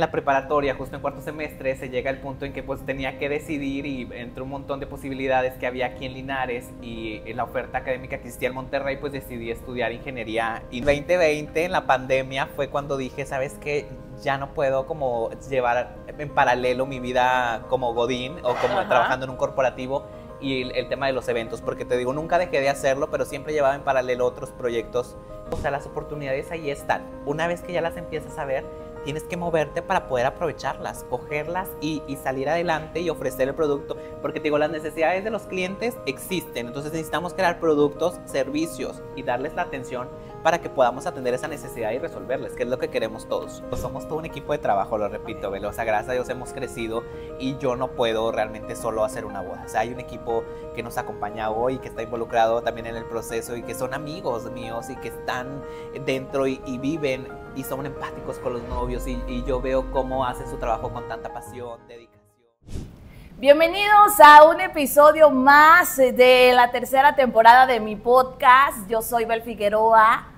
en la preparatoria, justo en cuarto semestre, se llega el punto en que pues tenía que decidir y entre un montón de posibilidades que había aquí en Linares y en la oferta académica que existía en Monterrey, pues decidí estudiar ingeniería. Y 2020, en la pandemia, fue cuando dije, ¿sabes qué? Ya no puedo como llevar en paralelo mi vida como Godín o como trabajando en un corporativo y el, el, tema de los eventos, porque te digo, nunca dejé de hacerlo, pero siempre llevaba en paralelo otros proyectos. O sea, las oportunidades ahí están. Una vez que ya las empiezas a ver, tienes que moverte para poder aprovecharlas, cogerlas y, salir adelante y ofrecer el producto. Porque te digo, las necesidades de los clientes existen, entonces necesitamos crear productos, servicios y darles la atención para que podamos atender esa necesidad y resolverles, que es lo que queremos todos. Somos todo un equipo de trabajo, lo repito, sea, gracias a Dios hemos crecido y yo no puedo realmente solo hacer una boda. O sea, hay un equipo que nos acompaña hoy, que está involucrado también en el proceso y que son amigos míos y que están dentro y, y viven y son empáticos con los novios y, y yo veo cómo hacen su trabajo con tanta pasión, dedicación. Bienvenidos a un episodio más de la tercera temporada de mi podcast. Yo soy Bel Figueroa.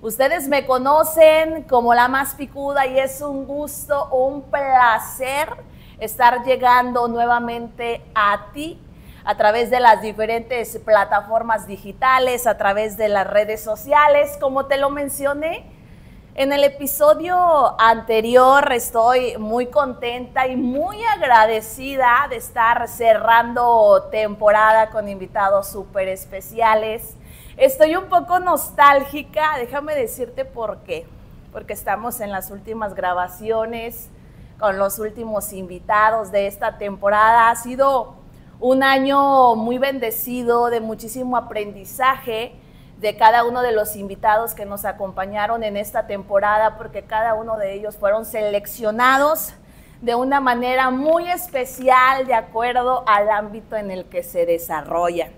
Ustedes me conocen como la más picuda y es un gusto, un placer estar llegando nuevamente a ti a través de las diferentes plataformas digitales, a través de las redes sociales, como te lo mencioné. En el episodio anterior estoy muy contenta y muy agradecida de estar cerrando temporada con invitados súper especiales. Estoy un poco nostálgica, déjame decirte por qué. Porque estamos en las últimas grabaciones con los últimos invitados de esta temporada. Ha sido un año muy bendecido, de muchísimo aprendizaje de cada uno de los invitados que nos acompañaron en esta temporada, porque cada uno de ellos fueron seleccionados de una manera muy especial de acuerdo al ámbito en el que se desarrollan.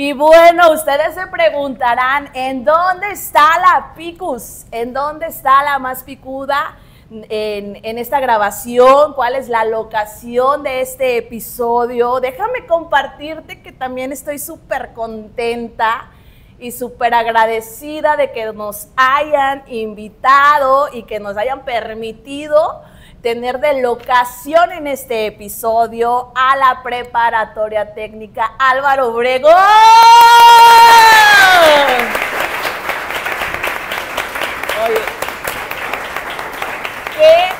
Y bueno, ustedes se preguntarán, ¿en dónde está la Picus? ¿En dónde está la más picuda en, en esta grabación? ¿Cuál es la locación de este episodio? Déjame compartirte que también estoy súper contenta y súper agradecida de que nos hayan invitado y que nos hayan permitido tener de locación en este episodio a la preparatoria técnica Álvaro Obregón. Qué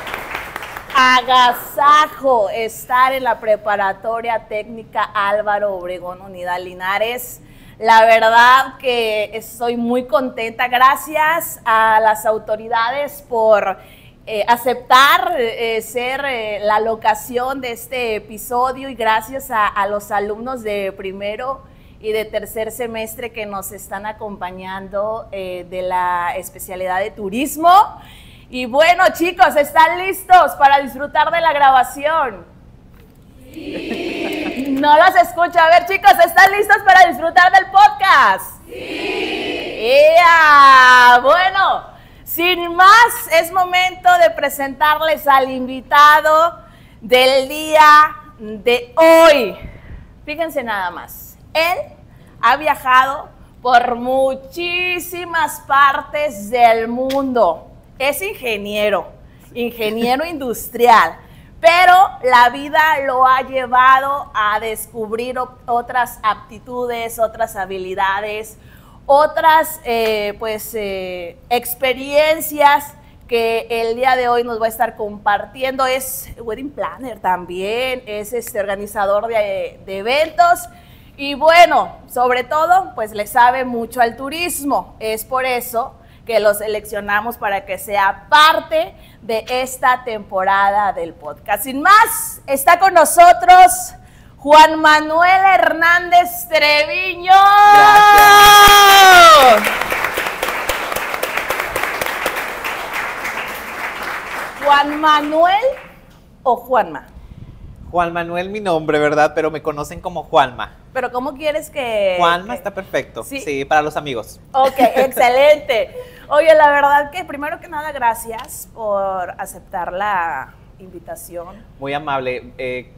agasajo estar en la preparatoria técnica Álvaro Obregón Unidad Linares. La verdad que estoy muy contenta. Gracias a las autoridades por eh, aceptar eh, ser eh, la locación de este episodio y gracias a, a, los alumnos de primero y de tercer semestre que nos están acompañando de la especialidad de turismo. Y bueno, chicos, ¿están listos para disfrutar de la grabación? Sí. No los escucho. A ver, chicos, ¿están listos para disfrutar del podcast? Sí. Yeah. Bueno, sin más, es momento de presentarles al invitado del día de hoy. Fíjense nada más. Él ha viajado por muchísimas partes del mundo. Es ingeniero, ingeniero industrial pero la vida lo ha llevado a descubrir otras aptitudes, otras habilidades, otras eh, pues, eh, experiencias que el día de hoy nos va a estar compartiendo. Es wedding planner también, es este organizador de, de eventos y bueno, sobre todo, pues le sabe mucho al turismo. Es por eso que lo seleccionamos para que sea parte de esta temporada del podcast. Sin más, está con nosotros Juan Manuel Hernández Treviño. Gracias. Juan Manuel o Juanma. Juan Manuel mi nombre, ¿verdad? Pero me conocen como Juanma. Pero ¿cómo quieres que...? Juanma que... está perfecto. ¿Sí? sí, para los amigos. Ok, excelente. Oye, la verdad que primero que nada, gracias por aceptar la invitación. Muy amable. Eh,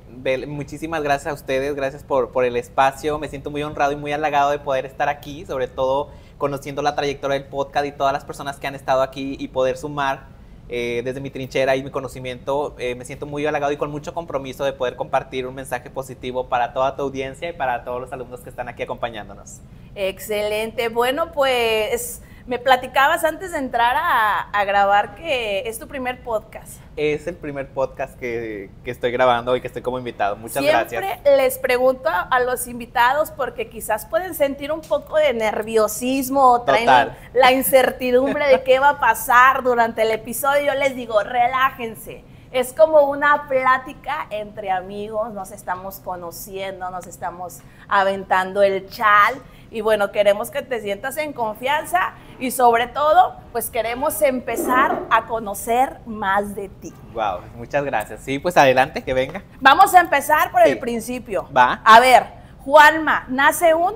muchísimas gracias a ustedes, gracias por, por el espacio. Me siento muy honrado y muy halagado de poder estar aquí, sobre todo conociendo la trayectoria del podcast y todas las personas que han estado aquí y poder sumar eh, desde mi trinchera y mi conocimiento, eh, me siento muy halagado y con mucho compromiso de poder compartir un mensaje positivo para toda tu audiencia y para todos los alumnos que están aquí acompañándonos. Excelente. Bueno, pues me platicabas antes de entrar a, grabar que es tu primer podcast. Es el primer podcast que, estoy grabando y que estoy como invitado. Muchas gracias. Siempre les pregunto a los invitados porque quizás pueden sentir un poco de nerviosismo, traen la incertidumbre de qué va a pasar durante el episodio. Yo les digo, relájense. Es como una plática entre amigos, nos estamos conociendo, nos estamos aventando el chal y bueno, queremos que te sientas en confianza y sobre todo, pues queremos empezar a conocer más de ti. Wow, muchas gracias. Sí, pues adelante, que venga. Vamos a empezar por el principio. Va. A ver, Juanma, nace un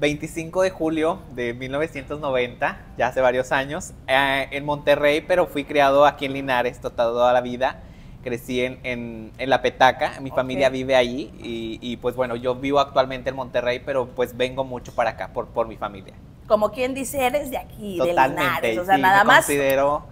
25 de julio de 1990, ya hace varios años, eh, en Monterrey, pero fui criado aquí en Linares toda la vida crecí en, en, La Petaca, mi familia vive ahí y, pues bueno, yo vivo actualmente en Monterrey, pero pues vengo mucho para acá por, por mi familia. Como quien dice, eres de aquí, Totalmente, de Linares, o sea, nada me más. considero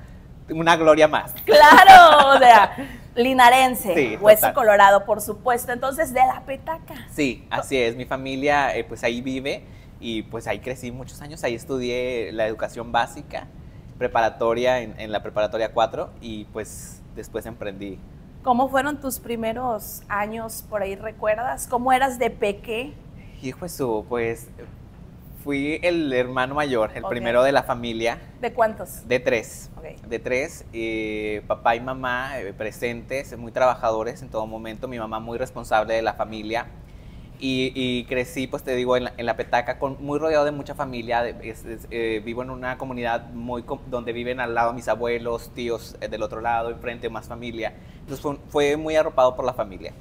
una gloria más. Claro, o sea, linarense, hueso colorado, por supuesto, entonces de La Petaca. Sí, así es, mi familia eh, pues ahí vive y pues ahí crecí muchos años, ahí estudié la educación básica, preparatoria en, en la preparatoria 4 y pues después emprendí. ¿Cómo fueron tus primeros años por ahí, recuerdas? ¿Cómo eras de peque? Hijo eso, pues fui el hermano mayor, el primero de la familia. ¿De cuántos? De tres. De tres, eh, papá y mamá eh, presentes, muy trabajadores en todo momento, mi mamá muy responsable de la familia. Y, crecí, pues te digo, en la, petaca, con, muy rodeado de mucha familia. Eh, vivo en una comunidad muy donde viven al lado mis abuelos, tíos eh, del otro lado, enfrente más familia. Entonces fue, muy arropado por la familia.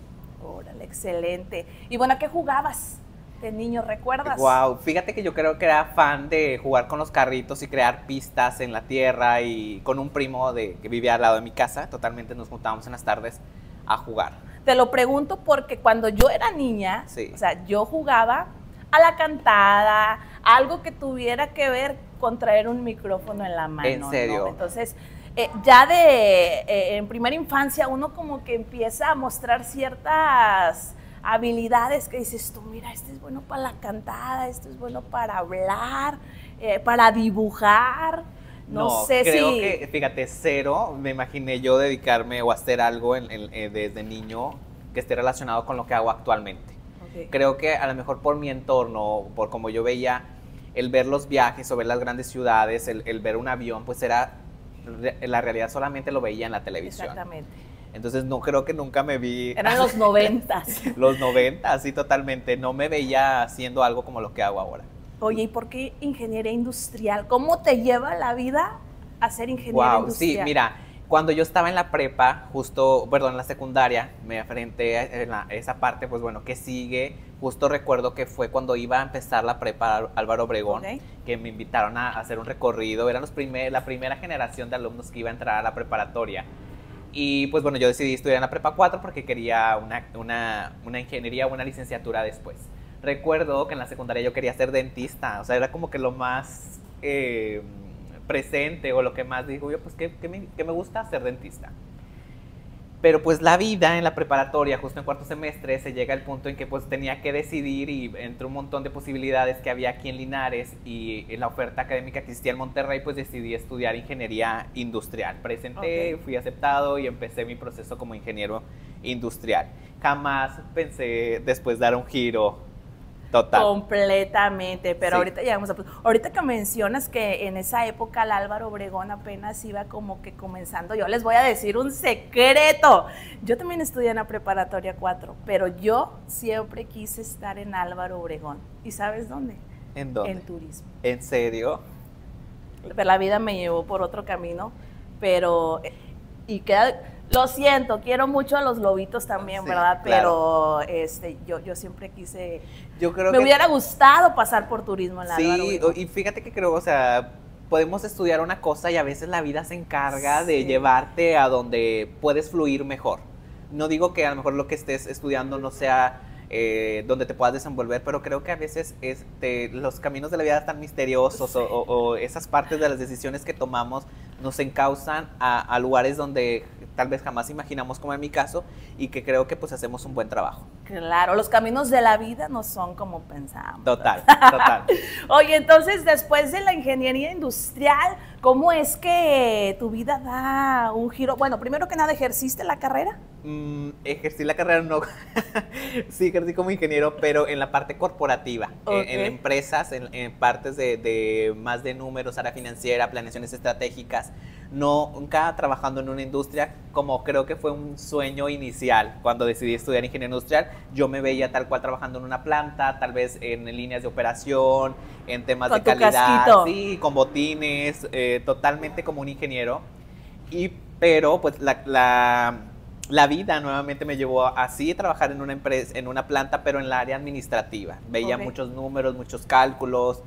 Órale, excelente. Y bueno, ¿qué jugabas? de niño, ¿recuerdas? Wow, fíjate que yo creo que era fan de jugar con los carritos y crear pistas en la tierra y con un primo de, que vivía al lado de mi casa, totalmente nos juntábamos en las tardes a jugar. Te lo pregunto porque cuando yo era niña, o sea, yo jugaba a la cantada, algo que tuviera que ver con traer un micrófono en la mano. ¿En serio? Entonces, eh, ya de eh, en primera infancia uno como que empieza a mostrar ciertas habilidades que dices tú, mira, este es bueno para la cantada, esto es bueno para hablar, eh, para dibujar. No, sé creo que, fíjate, cero, me imaginé yo dedicarme o hacer algo eh, desde niño que esté relacionado con lo que hago actualmente. Creo que a lo mejor por mi entorno, por como yo veía, el ver los viajes o ver las grandes ciudades, el, ver un avión, pues era, la realidad solamente lo veía en la televisión. Exactamente. Entonces no creo que nunca me vi. Eran los noventas. los noventas, sí, totalmente. No me veía haciendo algo como lo que hago ahora. Oye, ¿y por qué ingeniería industrial? ¿Cómo te lleva la vida a ser ingeniero wow, industrial? Sí, mira, cuando yo estaba en la prepa, justo, perdón, en la secundaria, me enfrenté a esa parte, pues bueno, que sigue. Justo recuerdo que fue cuando iba a empezar la prepa Álvaro Obregón, que me invitaron a hacer un recorrido. Eran los primer, la primera generación de alumnos que iba a entrar a la preparatoria. Y pues bueno, yo decidí estudiar en la prepa 4 porque quería una, una, una ingeniería o una licenciatura después recuerdo que en la secundaria yo quería ser dentista, o sea, era como que lo más eh, presente o lo que más digo yo, pues que, me, que, me, gusta ser dentista. Pero pues la vida en la preparatoria, justo en cuarto semestre, se llega al punto en que pues tenía que decidir y entre un montón de posibilidades que había aquí en Linares y en la oferta académica que existía en Monterrey, pues decidí estudiar ingeniería industrial. Presenté, fui aceptado y empecé mi proceso como ingeniero industrial. Jamás pensé después dar un giro Total. Completamente, pero ahorita llegamos a... Ahorita que mencionas que en esa época el Álvaro Obregón apenas iba como que comenzando, yo les voy a decir un secreto. Yo también estudié en la preparatoria 4, pero yo siempre quise estar en Álvaro Obregón. ¿Y sabes dónde? ¿En dónde? En turismo. ¿En serio? Pero la vida me llevó por otro camino, pero... Y queda lo siento, quiero mucho a los lobitos también, ¿verdad? Pero este, yo, yo siempre quise. Yo creo me hubiera gustado pasar por turismo en la Sí, y fíjate que creo, o sea, podemos estudiar una cosa y a veces la vida se encarga de llevarte a donde puedes fluir mejor. No digo que a lo mejor lo que estés estudiando no sea eh, donde te puedas desenvolver, pero creo que a veces este, los caminos de la vida están misteriosos o, esas partes de las decisiones que tomamos nos encausan a, a lugares donde tal vez jamás imaginamos, como en mi caso, y que creo que pues hacemos un buen trabajo. Claro, los caminos de la vida no son como pensamos. Total, total. Oye, entonces después de la ingeniería industrial, ¿cómo es que tu vida da un giro? Bueno, primero que nada, ¿ejerciste la carrera? Mm, ejercí la carrera, no. sí, ejercí como ingeniero, pero en la parte corporativa, en, en, empresas, en, en partes de, de, más de números, área financiera, planeaciones estratégicas. No, nunca trabajando en una industria, como creo que fue un sueño inicial cuando decidí estudiar ingeniería industrial. Yo me veía tal cual trabajando en una planta, tal vez en líneas de operación, en temas con de calidad, casquito. sí, con botines, eh, totalmente como un ingeniero. Y, pero pues la, la la vida nuevamente me llevó así a trabajar en una empresa, en una planta, pero en la área administrativa. Veía muchos números, muchos cálculos,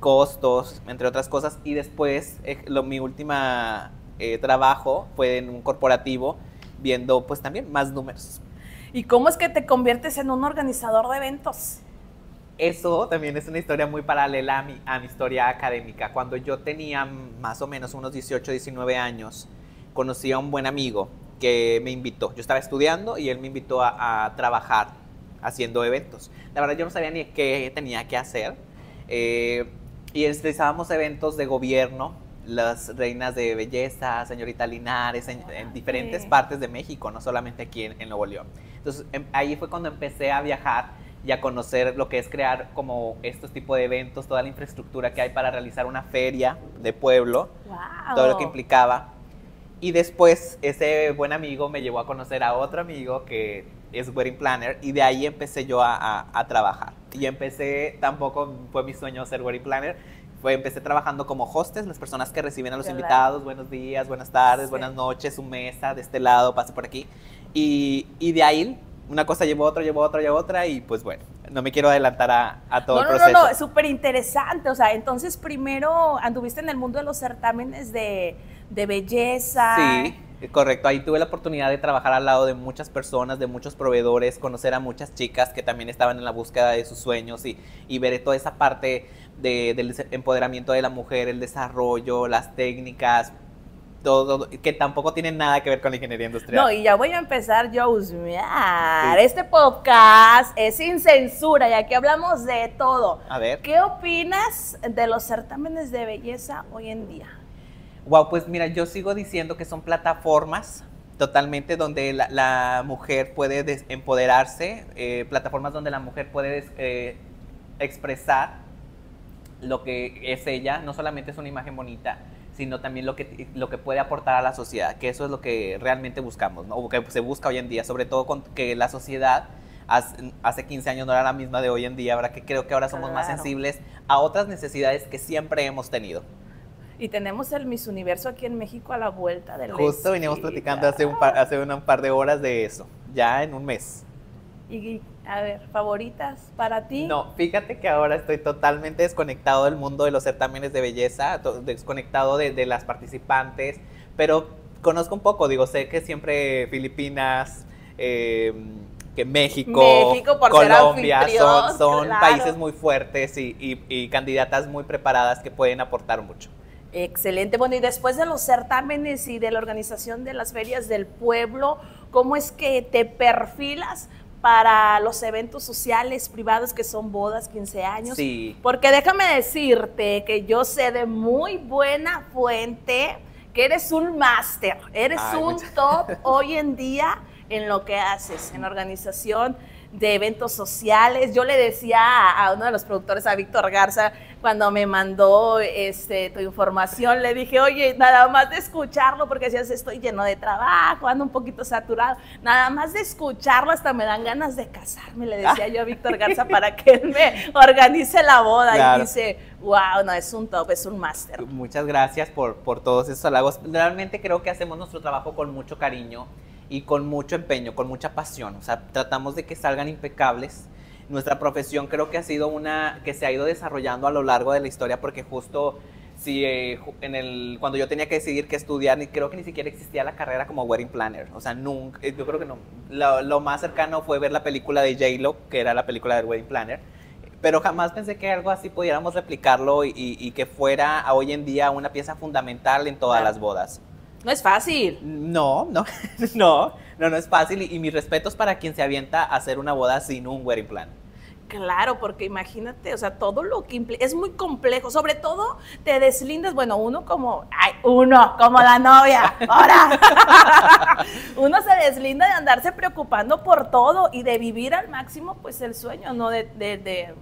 costos, entre otras cosas. Y después, eh, lo, mi última eh, trabajo fue en un corporativo, viendo pues también más números. ¿Y cómo es que te conviertes en un organizador de eventos? Eso también es una historia muy paralela a mi, a mi historia académica. Cuando yo tenía más o menos unos 18, 19 años, conocí a un buen amigo que me invitó. Yo estaba estudiando y él me invitó a, a trabajar haciendo eventos. La verdad yo no sabía ni qué tenía que hacer. Eh, y realizábamos eventos de gobierno, las reinas de belleza, señorita Linares, en, en diferentes partes de México, no solamente aquí en, en Nuevo León. Entonces em- ahí fue cuando empecé a viajar y a conocer lo que es crear como estos tipos de eventos, toda la infraestructura que hay para realizar una feria de pueblo, Wow. todo lo que implicaba. Y después ese buen amigo me llevó a conocer a otro amigo que es wedding planner y de ahí empecé yo a, a- a trabajar. Y empecé, tampoco fue mi sueño ser wedding planner, fue, empecé trabajando como hostess, las personas que reciben a los Claro. invitados, buenos días, buenas tardes, Sí. buenas noches, su mesa, de este lado, pase por aquí. Y, y de ahí una cosa llevó otra, llevó otra, llevó otra y pues bueno, no me quiero adelantar a, a todo No, el no, proceso. no, no, es súper interesante. O sea, entonces primero anduviste en el mundo de los certámenes de, de belleza. Sí, correcto. Ahí tuve la oportunidad de trabajar al lado de muchas personas, de muchos proveedores, conocer a muchas chicas que también estaban en la búsqueda de sus sueños y, y ver toda esa parte de- del empoderamiento de la mujer, el desarrollo, las técnicas, todo, que tampoco tienen nada que ver con la ingeniería industrial. No, y ya voy a empezar yo a husmear. Este podcast es sin censura y aquí hablamos de todo. A ver. ¿Qué opinas de los certámenes de belleza hoy en día? Wow, pues mira, yo sigo diciendo que son plataformas totalmente donde la, la mujer puede empoderarse, eh, plataformas donde la mujer puede eh, expresar lo que es ella, no solamente es una imagen bonita, sino también lo que, lo que puede aportar a la sociedad, que eso es lo que realmente buscamos, ¿no? o que se busca hoy en día, sobre todo con que la sociedad hace, hace 15 años no era la misma de hoy en día, ahora que creo que ahora somos más sensibles a otras necesidades que siempre hemos tenido. Y tenemos el Miss Universo aquí en México a la vuelta del Justo veníamos platicando hace un, par, hace un par de horas de eso, ya en un mes. Y a ver, favoritas para ti. No, fíjate que ahora estoy totalmente desconectado del mundo de los certámenes de belleza, desconectado de, de las participantes, pero conozco un poco, digo, sé que siempre Filipinas, eh, que México, México por ser Colombia son, son claro. países muy fuertes y, y- y candidatas muy preparadas que pueden aportar mucho. Excelente. Bueno, y después de los certámenes y de la organización de las ferias del pueblo, ¿cómo es que te perfilas para los eventos sociales privados que son bodas, 15 años? Sí. Porque déjame decirte que yo sé de muy buena fuente que eres un máster, eres Ay, un muchas- top hoy en día en lo que haces, en organización de eventos sociales. Yo le decía a, a uno de los productores, a Víctor Garza, cuando me mandó este, tu información, le dije, oye, nada más de escucharlo, porque decías, estoy lleno de trabajo, ando un poquito saturado, nada más de escucharlo hasta me dan ganas de casarme, le decía yo a Víctor Garza para que él me organice la boda. Claro. Y dice, wow, no, es un top, es un máster. Muchas gracias por, por todos esos halagos. Realmente creo que hacemos nuestro trabajo con mucho cariño y con mucho empeño, con mucha pasión. O sea, tratamos de que salgan impecables. Nuestra profesión creo que ha sido una que se ha ido desarrollando a lo largo de la historia porque justo si eh, en el cuando yo tenía que decidir qué estudiar, ni creo que ni siquiera existía la carrera como wedding planner. O sea, nunca, eh, yo creo que no. Lo, lo más cercano fue ver la película de J-Lo, que era la película del wedding planner pero jamás pensé que algo así pudiéramos replicarlo y, y que fuera a hoy en día una pieza fundamental en todas Claro. las bodas. No es fácil. No, no, no, no, no es fácil y, y mis respetos para quien se avienta a hacer una boda sin un wedding plan. Claro, porque imagínate, o sea, todo lo que implica, es muy complejo, sobre todo te deslindas, bueno, uno como, ay, uno, como la novia, ahora, uno se deslinda de andarse preocupando por todo y de vivir al máximo, pues, el sueño, ¿no? De, de, de,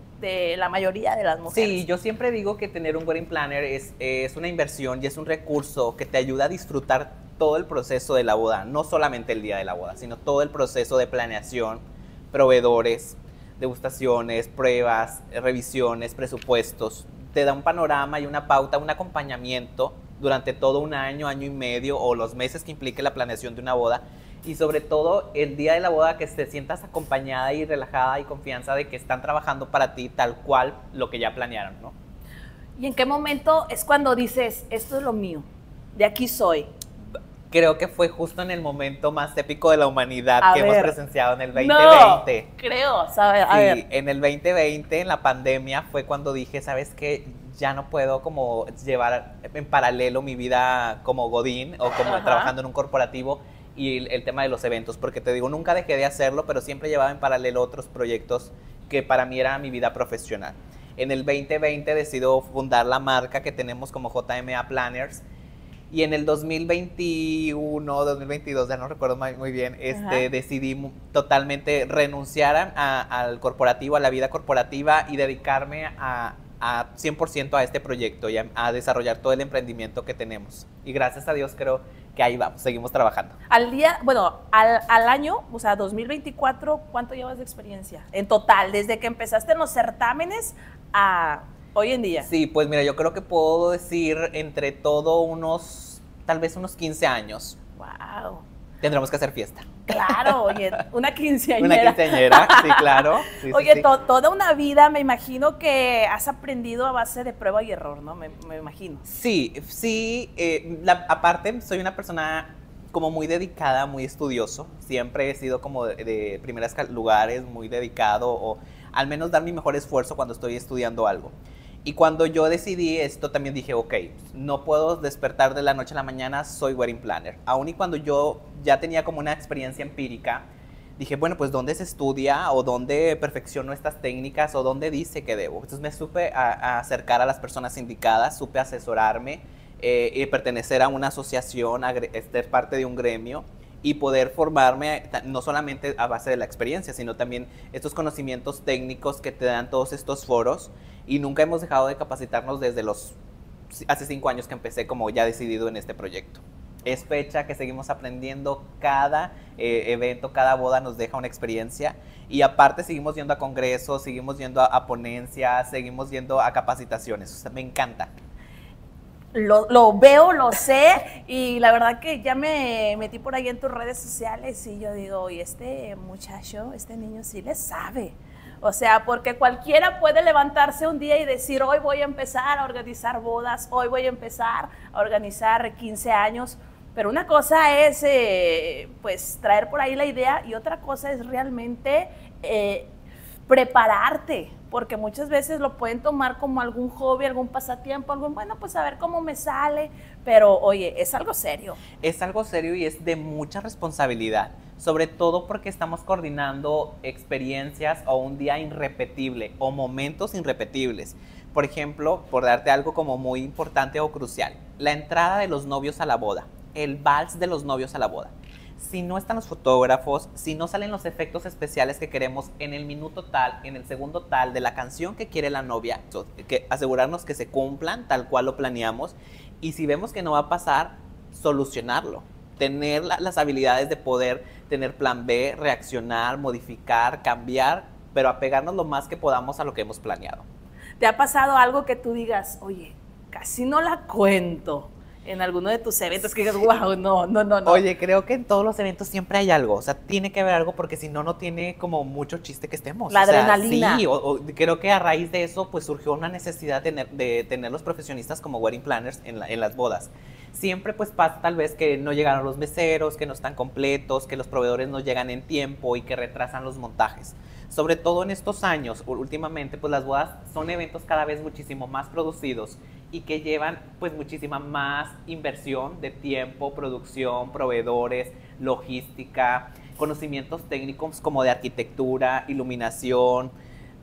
la mayoría de las mujeres. Sí, yo siempre digo que tener un wedding planner es, es una inversión y es un recurso que te ayuda a disfrutar todo el proceso de la boda, no solamente el día de la boda, sino todo el proceso de planeación, proveedores, degustaciones, pruebas, revisiones, presupuestos. Te da un panorama y una pauta, un acompañamiento durante todo un año, año y medio o los meses que implique la planeación de una boda. Y sobre todo el día de la boda que te sientas acompañada y relajada y confianza de que están trabajando para ti tal cual lo que ya planearon, ¿no? ¿Y en qué momento es cuando dices, esto es lo mío, de aquí soy? Creo que fue justo en el momento más épico de la humanidad A que hemos presenciado en el 2020. No, creo, ¿sabes? A Sí, ver. en el 2020, en la pandemia, fue cuando dije, ¿sabes qué? Ya no puedo como llevar en paralelo mi vida como Godín o como Ajá. trabajando en un corporativo y el, el tema de los eventos, porque te digo, nunca dejé de hacerlo, pero siempre llevaba en paralelo otros proyectos que para mí era mi vida profesional. En el 2020 decido fundar la marca que tenemos como JMA Planners y en el 2021, 2022, ya no recuerdo muy bien, este, Ajá. decidí totalmente renunciar a- a- al corporativo, a la vida corporativa y dedicarme a, a 100% a este proyecto y a, a desarrollar todo el emprendimiento que tenemos. Y gracias a Dios creo que ahí vamos, seguimos trabajando. Al día, bueno, al, al año, o sea, 2024, ¿cuánto llevas de experiencia? En total, desde que empezaste en los certámenes a hoy en día. Sí, pues mira, yo creo que puedo decir entre todo unos, tal vez unos 15 años. Wow. Tendremos que hacer fiesta. Claro, oye, una quinceañera. Una quinceañera, sí, claro. Sí, Oye, sí. to- toda una vida me imagino que has aprendido a base de prueba y error, ¿no? Me, me imagino. Sí, sí, eh, la- aparte soy una persona como muy dedicada, muy estudioso. Siempre he sido como de, de primeros lugares, muy dedicado o al menos dar mi mejor esfuerzo cuando estoy estudiando algo. Y cuando yo decidí esto, también dije, ok, no puedo despertar de la noche a la mañana, soy wedding planner. Aún y cuando yo ya tenía como una experiencia empírica, dije, bueno, pues ¿dónde se estudia o dónde perfecciono estas técnicas o dónde dice que debo? Entonces me supe acercar a las personas indicadas, supe asesorarme eh, y pertenecer a una asociación, a ser parte de un gremio y poder formarme no solamente a base de la experiencia, sino también estos conocimientos técnicos que te dan todos estos foros y nunca hemos dejado de capacitarnos desde los hace cinco años que empecé como ya decidido en este proyecto. Es fecha que seguimos aprendiendo, cada eh, evento, cada boda nos deja una experiencia y aparte seguimos yendo a congresos, seguimos yendo a, a ponencias, seguimos yendo a capacitaciones, o sea, me encanta. Lo, veo, lo sé, y la verdad que ya me metí por ahí en tus redes sociales y yo digo, y este muchacho, este niño sí le sabe. O sea, porque cualquiera puede levantarse un día y decir, hoy voy a empezar a organizar bodas, hoy voy a empezar a organizar 15 años, pero una cosa es, eh, pues, traer por ahí la idea y otra cosa es realmente eh, prepararte, porque muchas veces lo pueden tomar como algún hobby, algún pasatiempo, algún, bueno, pues a ver cómo me sale, pero oye, es algo serio. Es algo serio y es de mucha responsabilidad, sobre todo porque estamos coordinando experiencias o un día irrepetible o momentos irrepetibles. Por ejemplo, por darte algo como muy importante o crucial, la entrada de los novios a la boda, el vals de los novios a la boda. Si no están los fotógrafos, si no salen los efectos especiales que queremos en el minuto tal, en el segundo tal de la canción que quiere la novia, que asegurarnos que se cumplan tal cual lo planeamos y si vemos que no va a pasar, solucionarlo. Tener la- las habilidades de poder tener plan B, reaccionar, modificar, cambiar, pero apegarnos lo más que podamos a lo que hemos planeado. ¿Te ha pasado algo que tú digas, oye, casi no la cuento en alguno de tus eventos que digas, wow, no, no, no, no? Oye, creo que en todos los eventos siempre hay algo, o sea, tiene que haber algo porque si no, no tiene como mucho chiste que estemos. La o sea, adrenalina. Sí, o, o creo que a raíz de eso, pues surgió una necesidad de tener, de tener los profesionistas como wedding planners en, la- en las bodas. Siempre pues pasa tal vez que no llegaron los meseros, que no están completos, que los proveedores no llegan en tiempo y que retrasan los montajes. sobre todo en estos años, últimamente, pues las bodas son eventos cada vez muchísimo más producidos y que llevan pues muchísima más inversión de tiempo, producción, proveedores, logística, conocimientos técnicos como de arquitectura, iluminación,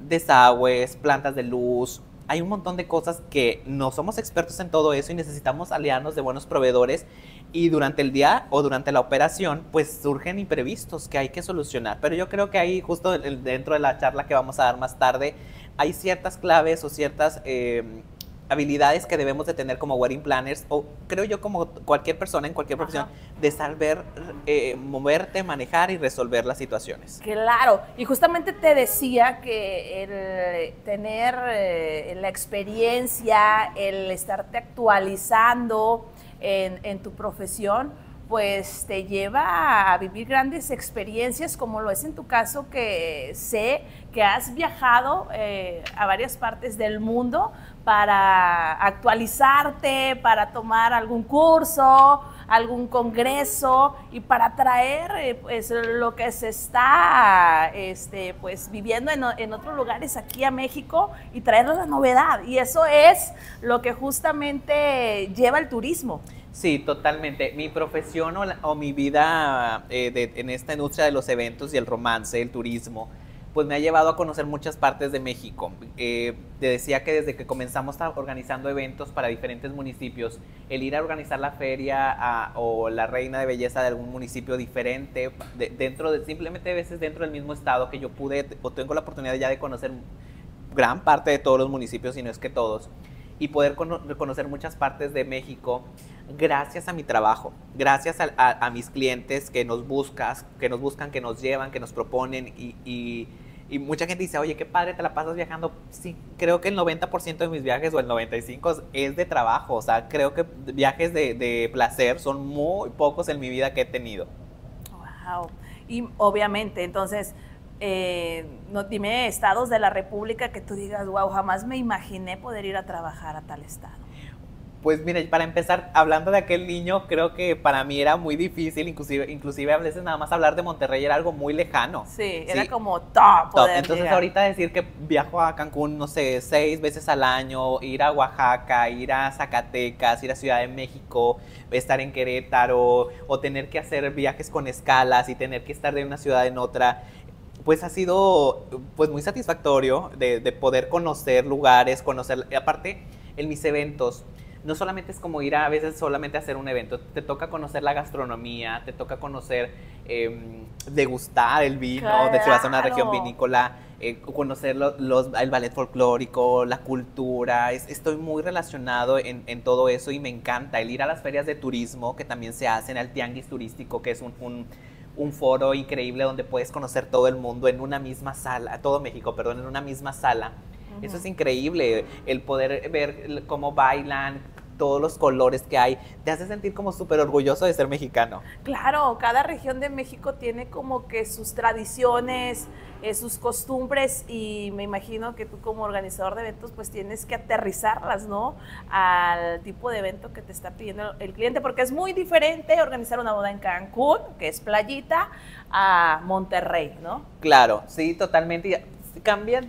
desagües, plantas de luz, hay un montón de cosas que no somos expertos en todo eso y necesitamos aliarnos de buenos proveedores y durante el día o durante la operación pues surgen imprevistos que hay que solucionar. Pero yo creo que ahí justo dentro de la charla que vamos a dar más tarde hay ciertas claves o ciertas eh, habilidades que debemos de tener como wedding planners o creo yo como cualquier persona en cualquier profesión de saber eh, moverte, manejar y resolver las situaciones. Claro, y justamente te decía que el tener eh, la experiencia, el estarte actualizando en, en tu profesión, pues te lleva a vivir grandes experiencias, como lo es en tu caso, que sé que has viajado eh, a varias partes del mundo para actualizarte, para tomar algún curso, algún congreso y para traer eh, pues, lo que se está este, pues, viviendo en, en, otros lugares aquí a México y traer la novedad. Y eso es lo que justamente lleva el turismo. Sí, totalmente. Mi profesión o, mi vida eh, en esta industria de los eventos y el romance, el turismo, pues me ha llevado a conocer muchas partes de México. Eh, te decía que desde que comenzamos organizando eventos para diferentes municipios, el ir a organizar la feria o la reina de belleza de algún municipio diferente, dentro de, simplemente a veces dentro del mismo estado que yo pude o tengo la oportunidad ya de conocer gran parte de todos los municipios, si no es que todos y poder conocer muchas partes de México gracias a mi trabajo, gracias a, mis clientes que nos buscas, que nos buscan, que nos llevan, que nos proponen y, mucha gente dice, oye, qué padre te la pasas viajando. Sí, creo que el 90% de mis viajes o el 95% es de trabajo, o sea, creo que viajes de, de placer son muy pocos en mi vida que he tenido. Wow. Y obviamente, entonces, eh, no, dime estados de la República que tú digas, wow, jamás me imaginé poder ir a trabajar a tal estado. Pues mire, para empezar, hablando de aquel niño, creo que para mí era muy difícil, inclusive, inclusive a veces nada más hablar de Monterrey era algo muy lejano. Sí, era como top. top. Entonces ahorita decir que viajo a Cancún, no sé, seis veces al año, ir a Oaxaca, ir a Zacatecas, ir a Ciudad de México, estar en Querétaro, o tener que hacer viajes con escalas y tener que estar de una ciudad en otra, pues ha sido pues muy satisfactorio de, poder conocer lugares, conocer, aparte en mis eventos, no solamente es como ir a, veces solamente a hacer un evento, te toca conocer la gastronomía, te toca conocer, eh, degustar el vino, de si vas a una región vinícola, eh, conocer los, el ballet folclórico, la cultura, estoy muy relacionado en, en, todo eso y me encanta el ir a las ferias de turismo que también se hacen, al tianguis turístico, que es un un foro increíble donde puedes conocer todo el mundo en una misma sala, todo México, perdón, en una misma sala. Eso es increíble, el poder ver cómo bailan, todos los colores que hay, te hace sentir como súper orgulloso de ser mexicano. Claro, cada región de México tiene como que sus tradiciones, eh, sus costumbres y me imagino que tú como organizador de eventos pues tienes que aterrizarlas, ¿no? Al tipo de evento que te está pidiendo el cliente, porque es muy diferente organizar una boda en Cancún, que es playita, a Monterrey, ¿no? Claro, sí, totalmente. Cambia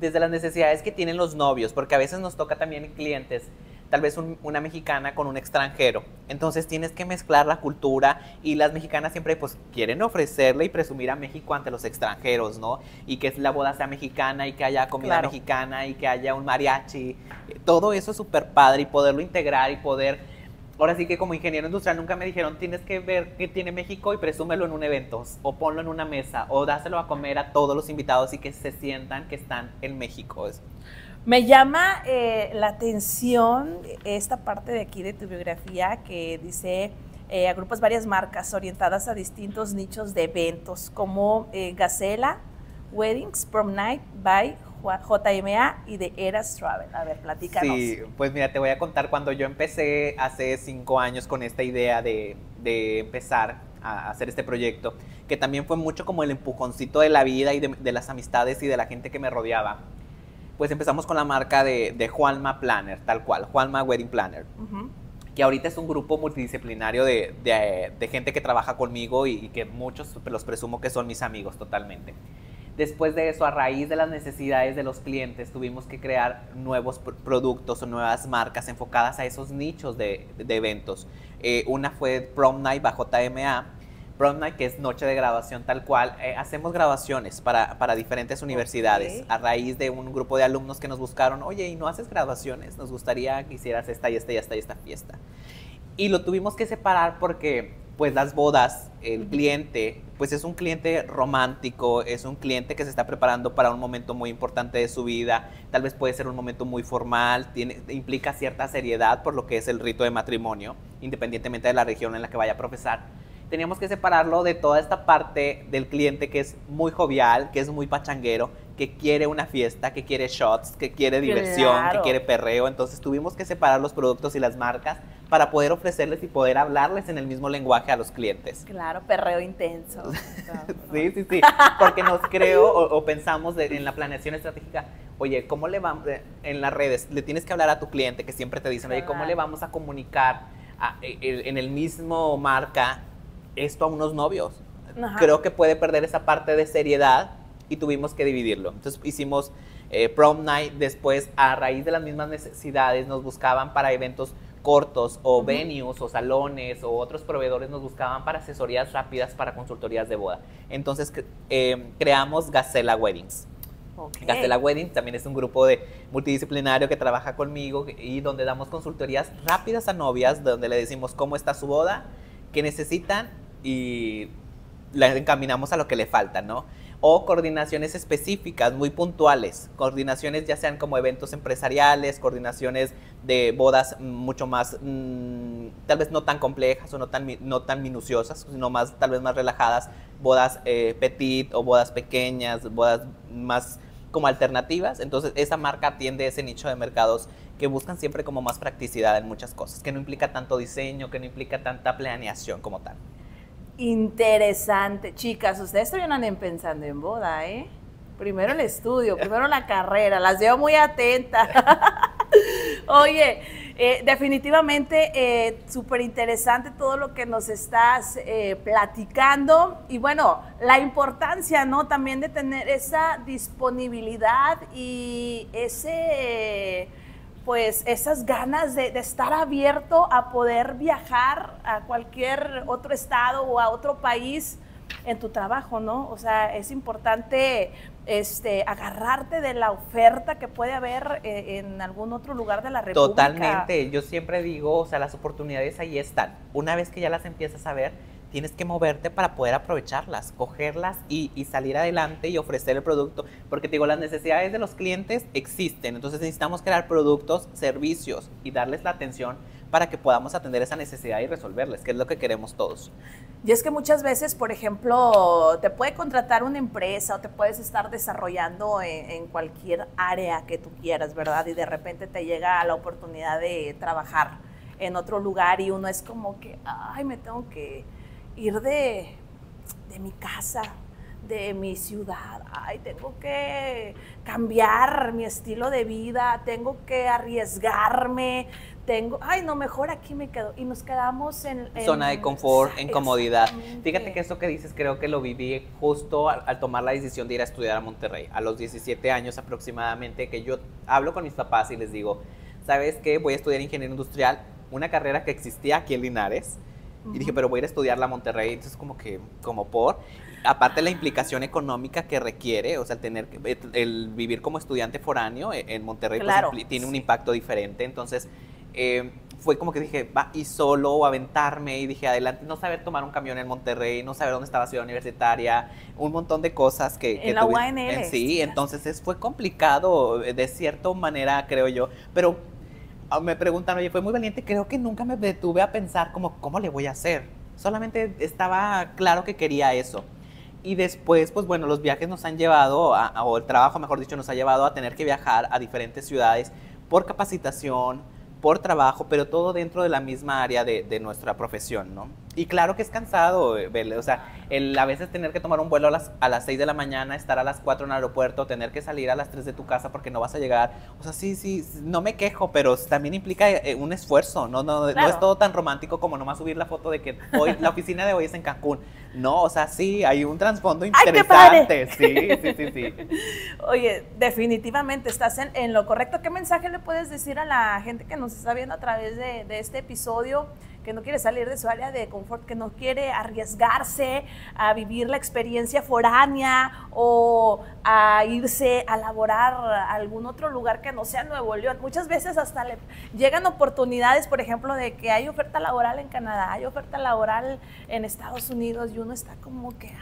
desde las necesidades que tienen los novios, porque a veces nos toca también clientes tal vez una mexicana con un extranjero. Entonces tienes que mezclar la cultura y las mexicanas siempre pues quieren ofrecerle y presumir a México ante los extranjeros, ¿no? Y que la boda sea mexicana y que haya comida mexicana y que haya un mariachi. Todo eso es súper padre y poderlo integrar y poder... Ahora sí que como ingeniero industrial nunca me dijeron tienes que ver qué tiene México y presúmelo en un evento o ponlo en una mesa o dáselo a comer a todos los invitados y que se sientan que están en México. Me llama eh, la atención esta parte de aquí de tu biografía que dice eh, agrupas varias marcas orientadas a distintos nichos de eventos como eh, Gacela, Weddings, Prom Night, by JMA y de Eras Travel. A ver, platícanos. Sí, pues mira, te voy a contar cuando yo empecé hace cinco años con esta idea de, empezar a hacer este proyecto, que también fue mucho como el empujoncito de la vida y de las amistades y de la gente que me rodeaba pues empezamos con la marca de, Juanma Planner, tal cual, Juanma Wedding Planner. Que ahorita es un grupo multidisciplinario de, gente que trabaja conmigo y, que muchos los presumo que son mis amigos totalmente. Después de eso, a raíz de las necesidades de los clientes, tuvimos que crear nuevos productos o nuevas marcas enfocadas a esos nichos de, eventos. Eh, una fue Prom Night bajo JMA, Prom Night, que es noche de graduación tal cual. Eh, hacemos graduaciones para, para diferentes universidades a raíz de un grupo de alumnos que nos buscaron, oye, ¿y no haces graduaciones? Nos gustaría que hicieras esta y esta y esta y esta fiesta. Y lo tuvimos que separar porque pues las bodas, el cliente, pues es un cliente romántico, es un cliente que se está preparando para un momento muy importante de su vida, tal vez puede ser un momento muy formal, tiene, implica cierta seriedad por lo que es el rito de matrimonio, independientemente de la región en la que vaya a profesar. Teníamos que separarlo de toda esta parte del cliente que es muy jovial, que es muy pachanguero, que quiere una fiesta, que quiere shots, que quiere diversión, que quiere perreo. Entonces tuvimos que separar los productos y las marcas para poder ofrecerles y poder hablarles en el mismo lenguaje a los clientes. Claro, perreo intenso. sí, sí, sí, porque nos creo o, pensamos en la planeación estratégica, oye, ¿cómo le vamos, eh, en las redes, le tienes que hablar a tu cliente que siempre te dicen, oye, ¿cómo le vamos a comunicar e, en el mismo marca esto a unos novios? Creo que puede perder esa parte de seriedad y tuvimos que dividirlo. Entonces hicimos eh, prom night, después a raíz de las mismas necesidades nos buscaban para eventos cortos o venues o salones o otros proveedores nos buscaban para asesorías rápidas para consultorías de boda. Entonces eh, creamos Gacela Weddings. Okay. Gacela Weddings también es un grupo de multidisciplinario que trabaja conmigo y donde damos consultorías rápidas a novias, donde le decimos cómo está su boda, qué necesitan y la encaminamos a lo que le falta, ¿no? o coordinaciones específicas, muy puntuales, coordinaciones ya sean como eventos empresariales, coordinaciones de bodas mucho más, mm, tal vez no tan complejas o no tan, no tan minuciosas, sino más, tal vez más relajadas, bodas eh, petit o bodas pequeñas, bodas más como alternativas. Entonces esa marca atiende ese nicho de mercados que buscan siempre como más practicidad en muchas cosas, que no implica tanto diseño, que no implica tanta planeación como tal. Interesante. Chicas, ustedes todavía no pensando en boda, ¿eh? Primero el estudio, primero la carrera, las veo muy atentas. Oye, eh, definitivamente eh, súper interesante todo lo que nos estás eh, platicando y bueno, la importancia, ¿no? También de tener esa disponibilidad y ese pues esas ganas de, estar abierto a poder viajar a cualquier otro estado o a otro país en tu trabajo, ¿no? O sea, es importante este, agarrarte de la oferta que puede haber eh, en algún otro lugar de la República. Totalmente, yo siempre digo, o sea, las oportunidades ahí están. Una vez que ya las empiezas a ver, tienes que moverte para poder aprovecharlas, cogerlas y, salir adelante y ofrecer el producto. Porque te digo, las necesidades de los clientes existen, entonces necesitamos crear productos, servicios y darles la atención para que podamos atender esa necesidad y resolverles, que es lo que queremos todos. Y es que muchas veces, por ejemplo, te puede contratar una empresa o te puedes estar desarrollando en, cualquier área que tú quieras, ¿verdad? Y de repente te llega la oportunidad de trabajar en otro lugar y uno es como que, ay, me tengo que ir de, mi casa, de mi ciudad. Ay, tengo que cambiar mi estilo de vida, tengo que arriesgarme, tengo, ay, no, mejor aquí me quedo. Y nos quedamos en... Zona de confort, en comodidad. Fíjate que eso que dices creo que lo viví justo al, tomar la decisión de ir a estudiar a Monterrey, a los 17 años aproximadamente, que yo hablo con mis papás y les digo, ¿sabes qué? Voy a estudiar ingeniería industrial, una carrera que existía aquí en Linares, y dije, pero voy a ir a estudiar la Monterrey, entonces como que, como por, aparte la implicación económica que requiere, o sea, el tener, el, vivir como estudiante foráneo e, en Monterrey pues, tiene un impacto diferente, entonces eh, fue como que dije, va, y solo o aventarme, y dije, adelante, no saber tomar un camión en Monterrey, no saber dónde estaba Ciudad Universitaria, un montón de cosas que... En la UANL. sí, entonces fue complicado de cierta manera, creo yo, pero Ah, me preguntan, oye, fue muy valiente, creo que nunca me detuve a pensar como, ¿cómo le voy a hacer? Solamente estaba claro que quería eso. Y después, pues bueno, los viajes nos han llevado, a, o el trabajo, mejor dicho, nos ha llevado a tener que viajar a diferentes ciudades por capacitación, por trabajo, pero todo dentro de la misma área de, de nuestra profesión, ¿no? Y claro que es cansado, eh, Bel, o sea, el a veces tener que tomar un vuelo a las, a las 6 de la mañana, estar a las 4 en el aeropuerto, tener que salir a las 3 de tu casa porque no vas a llegar. O sea, sí, sí, no me quejo, pero también implica eh, un esfuerzo, no, no, no es todo tan romántico como nomás subir la foto de que hoy, la oficina de hoy es en Cancún. No, o sea, sí, hay un trasfondo interesante. Sí, sí, sí, sí. Oye, definitivamente estás en, en lo correcto. ¿Qué mensaje le puedes decir a la gente que nos está viendo a través de, de este episodio? Que no quiere salir de su área de confort, que no quiere arriesgarse a vivir la experiencia foránea o a irse a laborar a algún otro lugar que no sea Nuevo León. Muchas veces hasta le llegan oportunidades, por ejemplo, de que hay oferta laboral en Canadá, hay oferta laboral en Estados Unidos y uno está como que,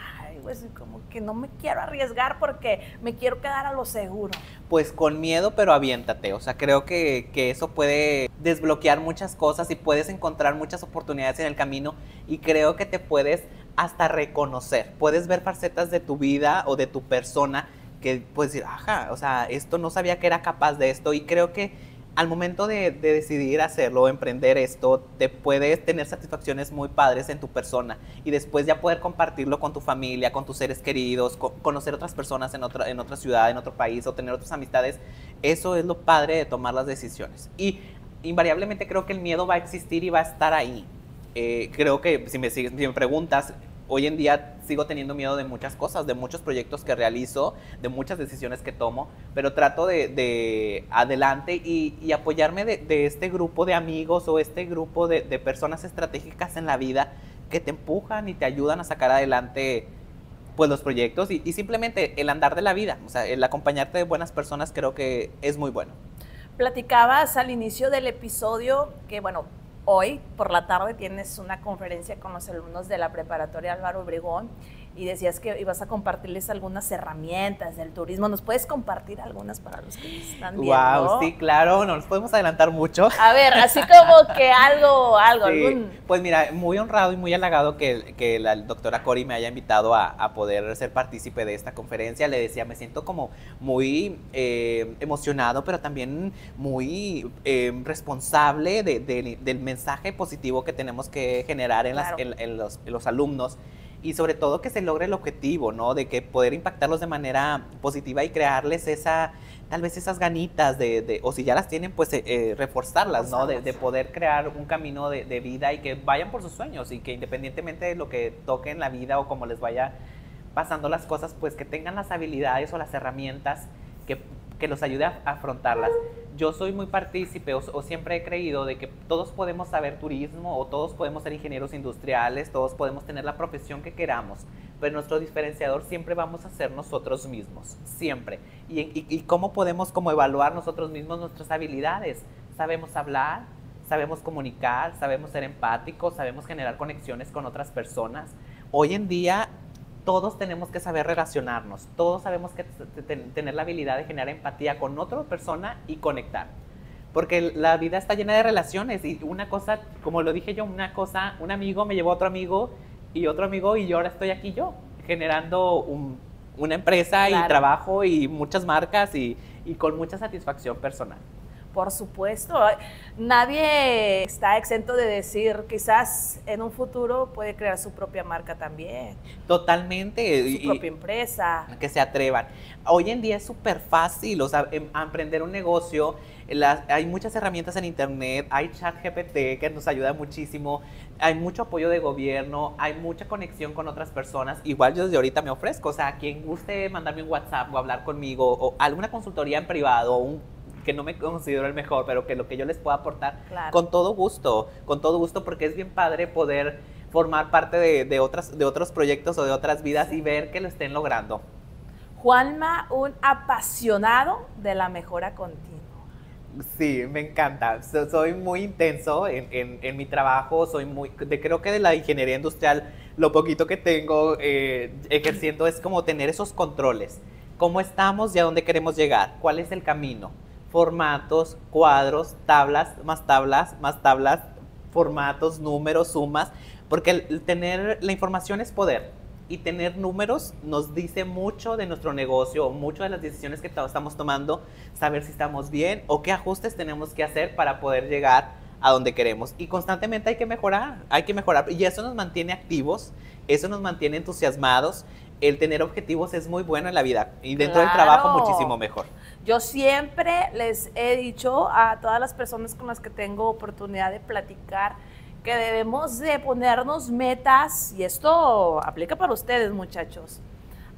pues como que no me quiero arriesgar porque me quiero quedar a lo seguro. Pues con miedo, pero aviéntate. O sea, creo que, que eso puede desbloquear muchas cosas y puedes encontrar muchas oportunidades en el camino y creo que te puedes hasta reconocer. Puedes ver facetas de tu vida o de tu persona que puedes decir, ajá, o sea, esto no sabía que era capaz de esto y creo que al momento de, de, decidir hacerlo, emprender esto, te puedes tener satisfacciones muy padres en tu persona y después ya poder compartirlo con tu familia, con tus seres queridos, co conocer otras personas en otra, ciudad, en otro país o tener otras amistades. Eso es lo padre de tomar las decisiones. Y invariablemente creo que el miedo va a existir y va a estar ahí. Eh, creo que si me preguntas, hoy en día sigo teniendo miedo de muchas cosas, de muchos proyectos que realizo, de muchas decisiones que tomo, pero trato de, de adelante y, y apoyarme de, de, este grupo de amigos o este grupo de, de, personas estratégicas en la vida que te empujan y te ayudan a sacar adelante pues los proyectos y, y simplemente el andar de la vida, o sea, el acompañarte de buenas personas creo que es muy bueno. Platicabas al inicio del episodio que, bueno, hoy por la tarde tienes una conferencia con los alumnos de la preparatoria Álvaro Obregón y decías que ibas a compartirles algunas herramientas del turismo. ¿Nos puedes compartir algunas para los que están viendo? Wow, sí, claro, no nos podemos adelantar mucho. A ver, así como que algo, algo, sí, algún... Pues mira, muy honrado y muy halagado que, que la doctora Cori me haya invitado a, a, poder ser partícipe de esta conferencia. Le decía, me siento como muy eh, emocionado, pero también muy eh, responsable de, de, del mensaje positivo que tenemos que generar en, Claro. las, en, en los, en los alumnos y sobre todo que se logre el objetivo, ¿no? De que poder impactarlos de manera positiva y crearles esa, tal vez esas ganitas de, de o si ya las tienen, pues eh, eh, reforzarlas, ¿no? De, de, poder crear un camino de, de, vida y que vayan por sus sueños y que independientemente de lo que toque en la vida o como les vaya pasando las cosas, pues que tengan las habilidades o las herramientas que, que los ayude a, afrontarlas. Yo soy muy partícipe o, o, siempre he creído de que todos podemos saber turismo o todos podemos ser ingenieros industriales, todos podemos tener la profesión que queramos, pero nuestro diferenciador siempre vamos a ser nosotros mismos, siempre. Y, y, y cómo podemos como evaluar nosotros mismos nuestras habilidades. Sabemos hablar, sabemos comunicar, sabemos ser empáticos, sabemos generar conexiones con otras personas. Hoy en día todos tenemos que saber relacionarnos, todos sabemos que tener la habilidad de generar empatía con otra persona y conectar. Porque la vida está llena de relaciones y una cosa, como lo dije yo, una cosa, un amigo me llevó a otro amigo y otro amigo y yo ahora estoy aquí yo, generando un, una empresa claro. y trabajo y muchas marcas y, y con mucha satisfacción personal. Por supuesto, nadie está exento de decir, quizás en un futuro puede crear su propia marca también. Totalmente. Su y, propia empresa. Que se atrevan. Hoy en día es súper fácil, o sea, em, emprender un negocio, las, hay muchas herramientas en internet, hay chat GPT que nos ayuda muchísimo, hay mucho apoyo de gobierno, hay mucha conexión con otras personas. Igual yo desde ahorita me ofrezco, o sea, quien guste mandarme un WhatsApp o hablar conmigo o alguna consultoría en privado, un que no me considero el mejor, pero que lo que yo les pueda aportar, claro. con todo gusto, con todo gusto, porque es bien padre poder formar parte de, de, otras, de otros proyectos o de otras vidas y ver que lo estén logrando. Juanma, un apasionado de la mejora continua. Sí, me encanta. So, soy muy intenso en, en, en, mi trabajo, soy muy, de, creo que de la ingeniería industrial, lo poquito que tengo eh, ejerciendo es como tener esos controles. ¿Cómo estamos y a dónde queremos llegar? ¿Cuál es el camino? Formatos, cuadros, tablas, más tablas, más tablas, formatos, números, sumas, porque el, tener la información es poder y tener números nos dice mucho de nuestro negocio, mucho de las decisiones que estamos tomando, saber si estamos bien o qué ajustes tenemos que hacer para poder llegar a donde queremos. Y constantemente hay que mejorar, hay que mejorar. Y eso nos mantiene activos, eso nos mantiene entusiasmados. El tener objetivos es muy bueno en la vida y dentro del trabajo muchísimo mejor. Yo siempre les he dicho a todas las personas con las que tengo oportunidad de platicar que debemos de ponernos metas, y esto aplica para ustedes muchachos,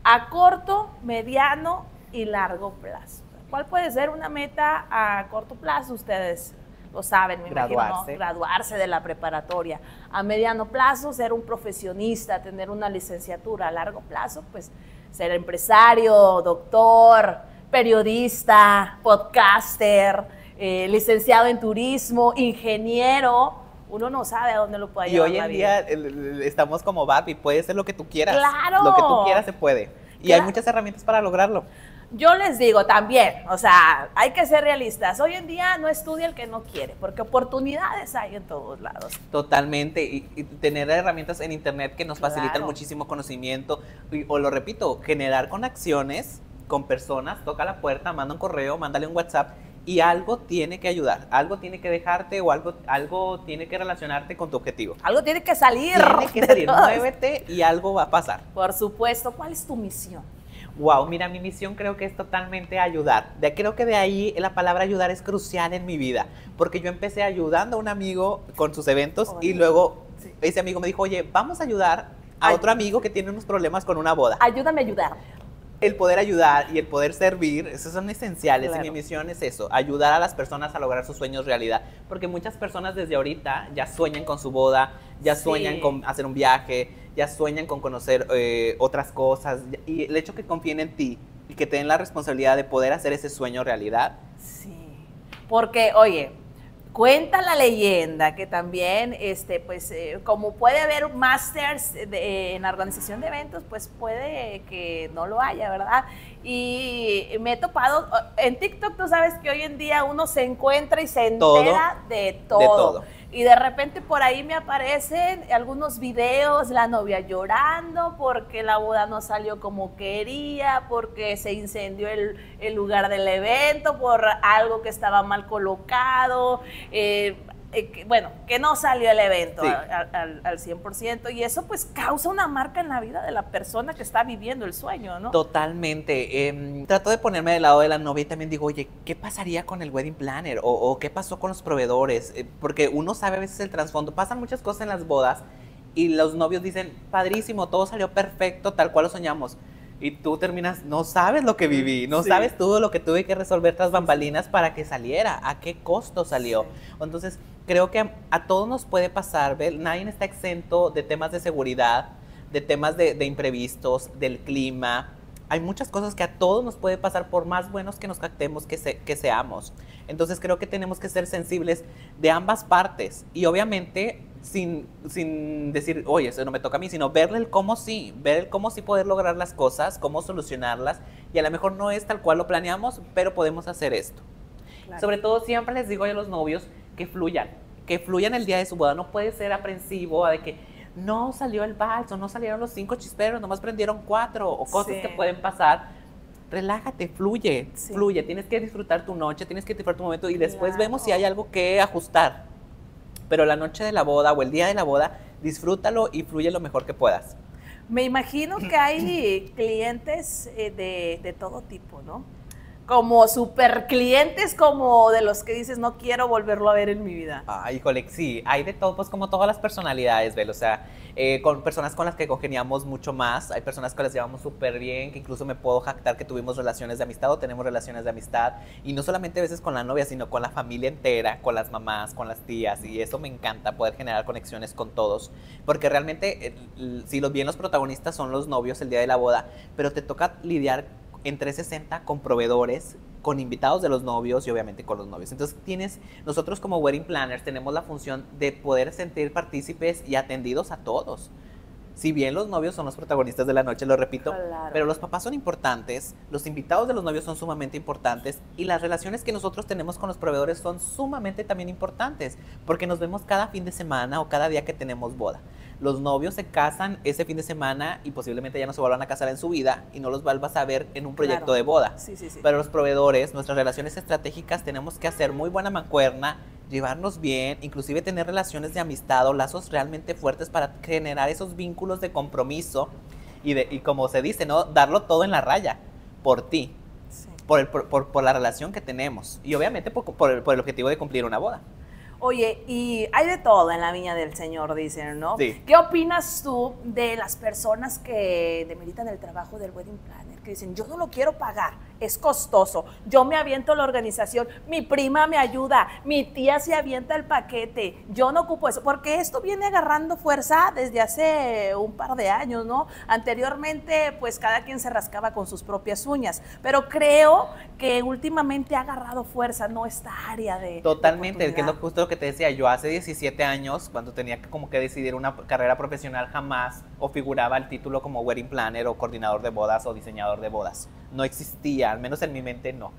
a corto, mediano y largo plazo. ¿Cuál puede ser una meta a corto plazo? Ustedes lo saben, me graduarse. graduarse de la preparatoria. A mediano plazo, ser un profesionista, tener una licenciatura. A largo plazo, pues ser empresario, doctor, periodista, podcaster, eh, licenciado en turismo, ingeniero. Uno no sabe a dónde lo puede llevar. Y hoy en día estamos como Barbie, puede ser lo que tú quieras. Claro. Lo que tú quieras se puede. Y hay muchas herramientas para lograrlo. Yo les digo también, o sea, hay que ser realistas. Hoy en día no estudia el que no quiere, porque oportunidades hay en todos lados. Totalmente. Y, tener herramientas en Internet que nos facilitan muchísimo conocimiento. o lo repito, generar conexiones con personas, toca la puerta, manda un correo, mándale un WhatsApp y algo tiene que ayudar, algo tiene que dejarte o algo, algo tiene que relacionarte con tu objetivo. Algo tiene que salir. Tiene que salir, muévete y algo va a pasar. Por supuesto, ¿cuál es tu misión? Wow, mira, mi misión creo que es totalmente ayudar. De, creo que de ahí la palabra ayudar es crucial en mi vida, porque yo empecé ayudando a un amigo con sus eventos y luego ese amigo me dijo, oye, vamos a ayudar a otro amigo que tiene unos problemas con una boda. Ayúdame a ayudar el poder ayudar y el poder servir, esos son esenciales. Y mi misión es eso, ayudar a las personas a lograr sus sueños realidad. Porque muchas personas desde ahorita ya sueñan con su boda, ya sueñan con hacer un viaje, ya sueñan con conocer eh, otras cosas. Y el hecho que confíen en ti y que te den la responsabilidad de poder hacer ese sueño realidad. Sí. Porque, oye, Cuenta la leyenda que también, este, pues, eh, como puede haber másters en la organización de eventos, pues puede que no lo haya, ¿verdad? Y me he topado, en TikTok tú sabes que hoy en día uno se encuentra y se entera De todo y de repente por ahí me aparecen algunos videos, la novia llorando porque la boda no salió como quería, porque se incendió el, lugar del evento, por algo que estaba mal colocado. Eh, eh, bueno, que no salió el evento al, al, 100% y eso pues causa una marca en la vida de la persona que está viviendo el sueño, ¿no? Totalmente. Em, trato de ponerme del lado de la novia y también digo, oye, ¿qué pasaría con el wedding planner? O, qué pasó con los proveedores? Eh, porque uno sabe a veces el trasfondo. Pasan muchas cosas en las bodas y los novios dicen, padrísimo, todo salió perfecto, tal cual lo soñamos y tú terminas, no sabes lo que viví, no sabes todo lo que tuve que resolver tras bambalinas para que saliera, a qué costo salió. Entonces, creo que a, todos nos puede pasar, nadie está exento de temas de seguridad, de temas de, imprevistos, del clima. Hay muchas cosas que a todos nos puede pasar por más buenos que nos captemos que, que seamos. Entonces creo que tenemos que ser sensibles de ambas partes. Y obviamente sin, sin decir, oye, eso no me toca a mí, sino verle el cómo sí, ver el cómo sí poder lograr las cosas, cómo solucionarlas, y a lo mejor no es tal cual lo planeamos, pero podemos hacer esto. Sobre todo siempre les digo a los novios que fluyan, que fluyan el día de su boda, no puede ser aprensivo de que no salió el vals o no salieron los cinco chisperos, nomás prendieron cuatro o cosas que pueden pasar. Relájate, fluye, fluye, tienes que disfrutar tu noche, tienes que disfrutar tu momento y después vemos si hay algo que ajustar pero la noche de la boda o el día de la boda, disfrútalo y fluye lo mejor que puedas. Me imagino que hay clientes eh, de, de todo tipo, ¿no? Como super clientes como de los que dices no quiero volverlo a ver en mi vida. Ay, híjole, sí, hay de todo, pues como todas las personalidades, ¿ves? O sea, eh, con personas con las que congeniamos mucho más, hay personas que las llevamos súper bien, que incluso me puedo jactar que tuvimos relaciones de amistad o tenemos relaciones de amistad, y no solamente a veces con la novia, sino con la familia entera, con las mamás, con las tías, y eso me encanta, poder generar conexiones con todos, porque realmente, si los bien los protagonistas son los novios el día de la boda, pero te toca lidiar en 360 con proveedores, con invitados de los novios y obviamente con los novios. Entonces tienes, nosotros como wedding planners tenemos la función de poder sentir partícipes y atendidos a todos. Si bien los novios son los protagonistas de la noche, lo repito, pero los papás son importantes, los invitados de los novios son sumamente importantes y las relaciones que nosotros tenemos con los proveedores son sumamente también importantes, porque nos vemos cada fin de semana o cada día que tenemos boda los novios se casan ese fin de semana y posiblemente ya no se vuelvan a casar en su vida y no los vuelvas a ver en un proyecto de boda. Sí, sí, sí. Pero los proveedores, nuestras relaciones estratégicas, tenemos que hacer muy buena mancuerna llevarnos bien, inclusive tener relaciones de amistad o lazos realmente fuertes para generar esos vínculos de compromiso y, de, y como se dice, ¿no? Darlo todo en la raya por ti, por, el, por, por, la relación que tenemos y obviamente por, por el, el objetivo de cumplir una boda. Oye, y hay de todo en la viña del Señor, dicen, ¿no? Sí. ¿Qué opinas tú de las personas que demeritan el trabajo del wedding planner? Que dicen, yo no lo quiero pagar, es costoso, yo me aviento la organización, mi prima me ayuda, mi tía se avienta el paquete, yo no ocupo eso, porque esto viene agarrando fuerza desde hace un par de años, ¿no? Anteriormente, pues cada quien se rascaba con sus propias uñas, pero creo que últimamente ha agarrado fuerza, ¿no? Esta área de... Totalmente, de que es lo, justo lo que te decía, yo hace 17 años, cuando tenía que como que decidir una carrera profesional, jamás o figuraba el título como wedding planner o coordinador de bodas o diseñador de bodas. No existía, al menos en mi mente no.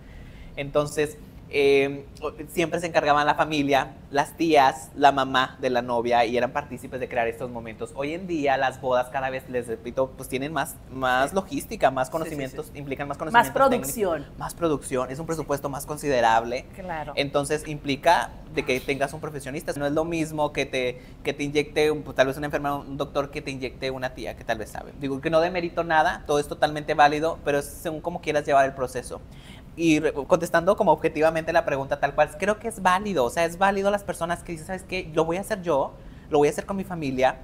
Entonces, eh, siempre se encargaban la familia, las tías, la mamá de la novia y eran partícipes de crear estos momentos. Hoy en día las bodas cada vez, les repito, pues tienen más, más logística, más conocimientos, sí, sí. implican más conocimientos. Más producción. Técnicos, más producción, es un presupuesto más considerable. Claro. Entonces implica de que tengas un profesionista. No es lo mismo que te, que te inyecte un, pues, tal vez una enfermera, un doctor que te inyecte una tía que tal vez sabe. Digo que no demerito nada, todo es totalmente válido, pero es según cómo quieras llevar el proceso y contestando como objetivamente la pregunta tal cual, creo que es válido, o sea, es válido las personas que dicen, ¿sabes qué? Lo voy a hacer yo, lo voy a hacer con mi familia,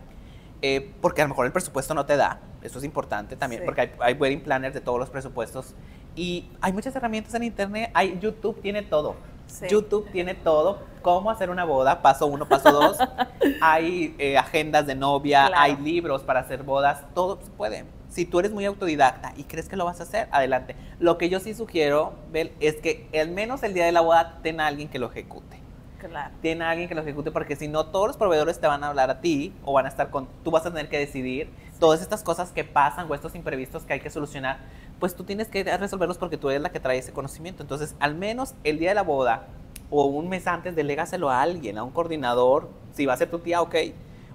eh, porque a lo mejor el presupuesto no te da, eso es importante también, Sí. porque hay, hay wedding planners de todos los presupuestos y hay muchas herramientas en internet, hay YouTube tiene todo. Sí. YouTube tiene todo, cómo hacer una boda, paso uno, paso dos, hay eh, agendas de novia, Claro. hay libros para hacer bodas, todo se puede. Si tú eres muy autodidacta y crees que lo vas a hacer, adelante. Lo que yo sí sugiero, Bel, es que al menos el día de la boda ten a alguien que lo ejecute. Claro. Ten a alguien que lo ejecute porque si no todos los proveedores te van a hablar a ti o van a estar con, tú vas a tener que decidir todas estas cosas que pasan o estos imprevistos que hay que solucionar, pues tú tienes que resolverlos porque tú eres la que trae ese conocimiento. Entonces, al menos el día de la boda o un mes antes, delégaselo a alguien, a un coordinador. Si va a ser tu tía, ok.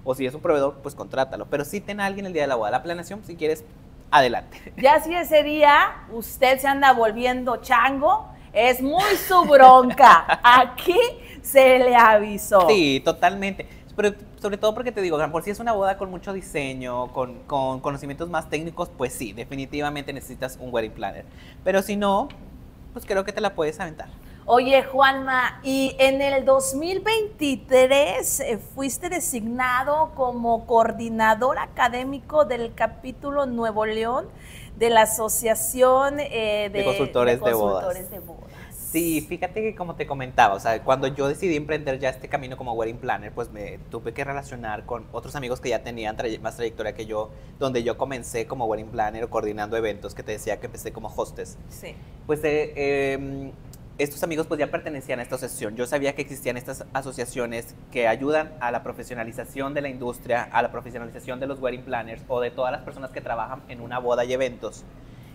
O si es un proveedor, pues contrátalo. Pero sí ten a alguien el día de la boda. La planeación, si quieres, adelante. Ya si ese día usted se anda volviendo chango, es muy su bronca. Aquí se le avisó. Sí, totalmente. Pero sobre todo porque te digo, mejor si es una boda con mucho diseño, con, con conocimientos más técnicos, pues sí, definitivamente necesitas un wedding planner. Pero si no, pues creo que te la puedes aventar. Oye, Juanma, y en el 2023 eh, fuiste designado como coordinador académico del capítulo Nuevo León de la Asociación eh, de, De consultores de bodas. consultores de bodas. Sí, fíjate que como te comentaba, o sea, cuando yo decidí emprender ya este camino como wedding planner, pues me tuve que relacionar con otros amigos que ya tenían tray- más trayectoria que yo, donde yo comencé como wedding planner o coordinando eventos, que te decía que empecé como hostess. Sí. Pues eh, eh, estos amigos pues ya pertenecían a esta asociación. Yo sabía que existían estas asociaciones que ayudan a la profesionalización de la industria, a la profesionalización de los wedding planners o de todas las personas que trabajan en una boda y eventos.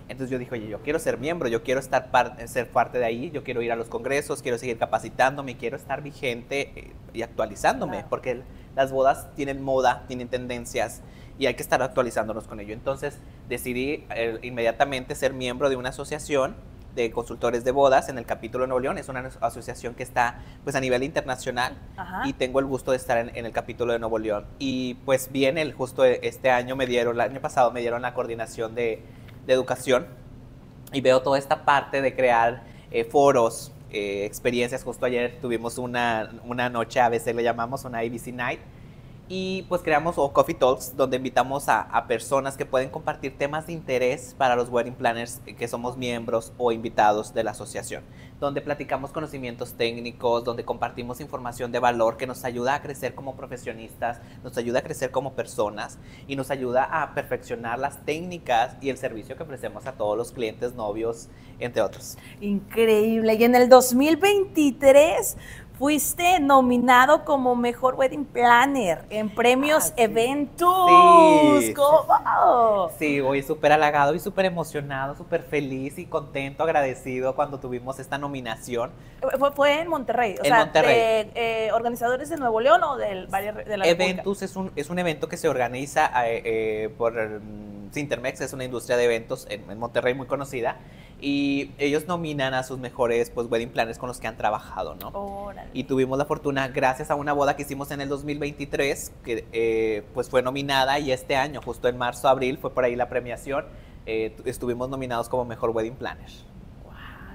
Entonces yo dije, oye, yo quiero ser miembro, yo quiero estar par- ser parte de ahí, yo quiero ir a los congresos, quiero seguir capacitándome, quiero estar vigente eh, y actualizándome, Claro. porque las bodas tienen moda, tienen tendencias y hay que estar actualizándonos con ello. Entonces decidí eh, inmediatamente ser miembro de una asociación de consultores de bodas en el capítulo de Nuevo León. Es una aso- asociación que está pues a nivel internacional Ajá. y tengo el gusto de estar en, en el capítulo de Nuevo León. Y pues bien, el, justo este año me dieron, el año pasado me dieron la coordinación de, de educación y veo toda esta parte de crear eh, foros, eh, experiencias. Justo ayer tuvimos una, una noche, a veces le llamamos una ABC Night, y pues creamos o Coffee Talks, donde invitamos a, a personas que pueden compartir temas de interés para los wedding planners que somos miembros o invitados de la asociación, donde platicamos conocimientos técnicos, donde compartimos información de valor que nos ayuda a crecer como profesionistas, nos ayuda a crecer como personas y nos ayuda a perfeccionar las técnicas y el servicio que ofrecemos a todos los clientes, novios, entre otros. Increíble. Y en el 2023 fuiste nominado como mejor wedding planner en premios Ah, sí. Eventus. Sí. ¿Cómo? Sí, voy súper halagado y súper emocionado, súper feliz y contento, agradecido cuando tuvimos esta nominación. Fue, fue en Monterrey. O En sea, Monterrey. de, eh, organizadores de Nuevo León o del de la? Eventus es un, es un evento que se organiza eh, eh, por mm, Sintermex, es una industria de eventos en, en Monterrey muy conocida. Y ellos nominan a sus mejores pues wedding planners con los que han trabajado, ¿no? Órale. Y tuvimos la fortuna, gracias a una boda que hicimos en el 2023, que eh, pues fue nominada y este año, justo en marzo, abril, fue por ahí la premiación, eh, estuvimos nominados como mejor wedding planner.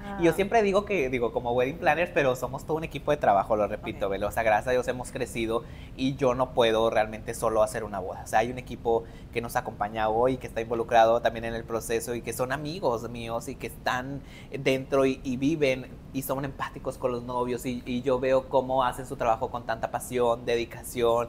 Wow. Y yo siempre digo que, digo, como wedding planners, pero somos todo un equipo de trabajo, lo repito, Ok. ¿velo? O sea, gracias a Dios hemos crecido y yo no puedo realmente solo hacer una boda. O sea, hay un equipo que nos acompaña hoy, que está involucrado también en el proceso y que son amigos míos y que están dentro y, y viven y son empáticos con los novios y, y yo veo cómo hacen su trabajo con tanta pasión, dedicación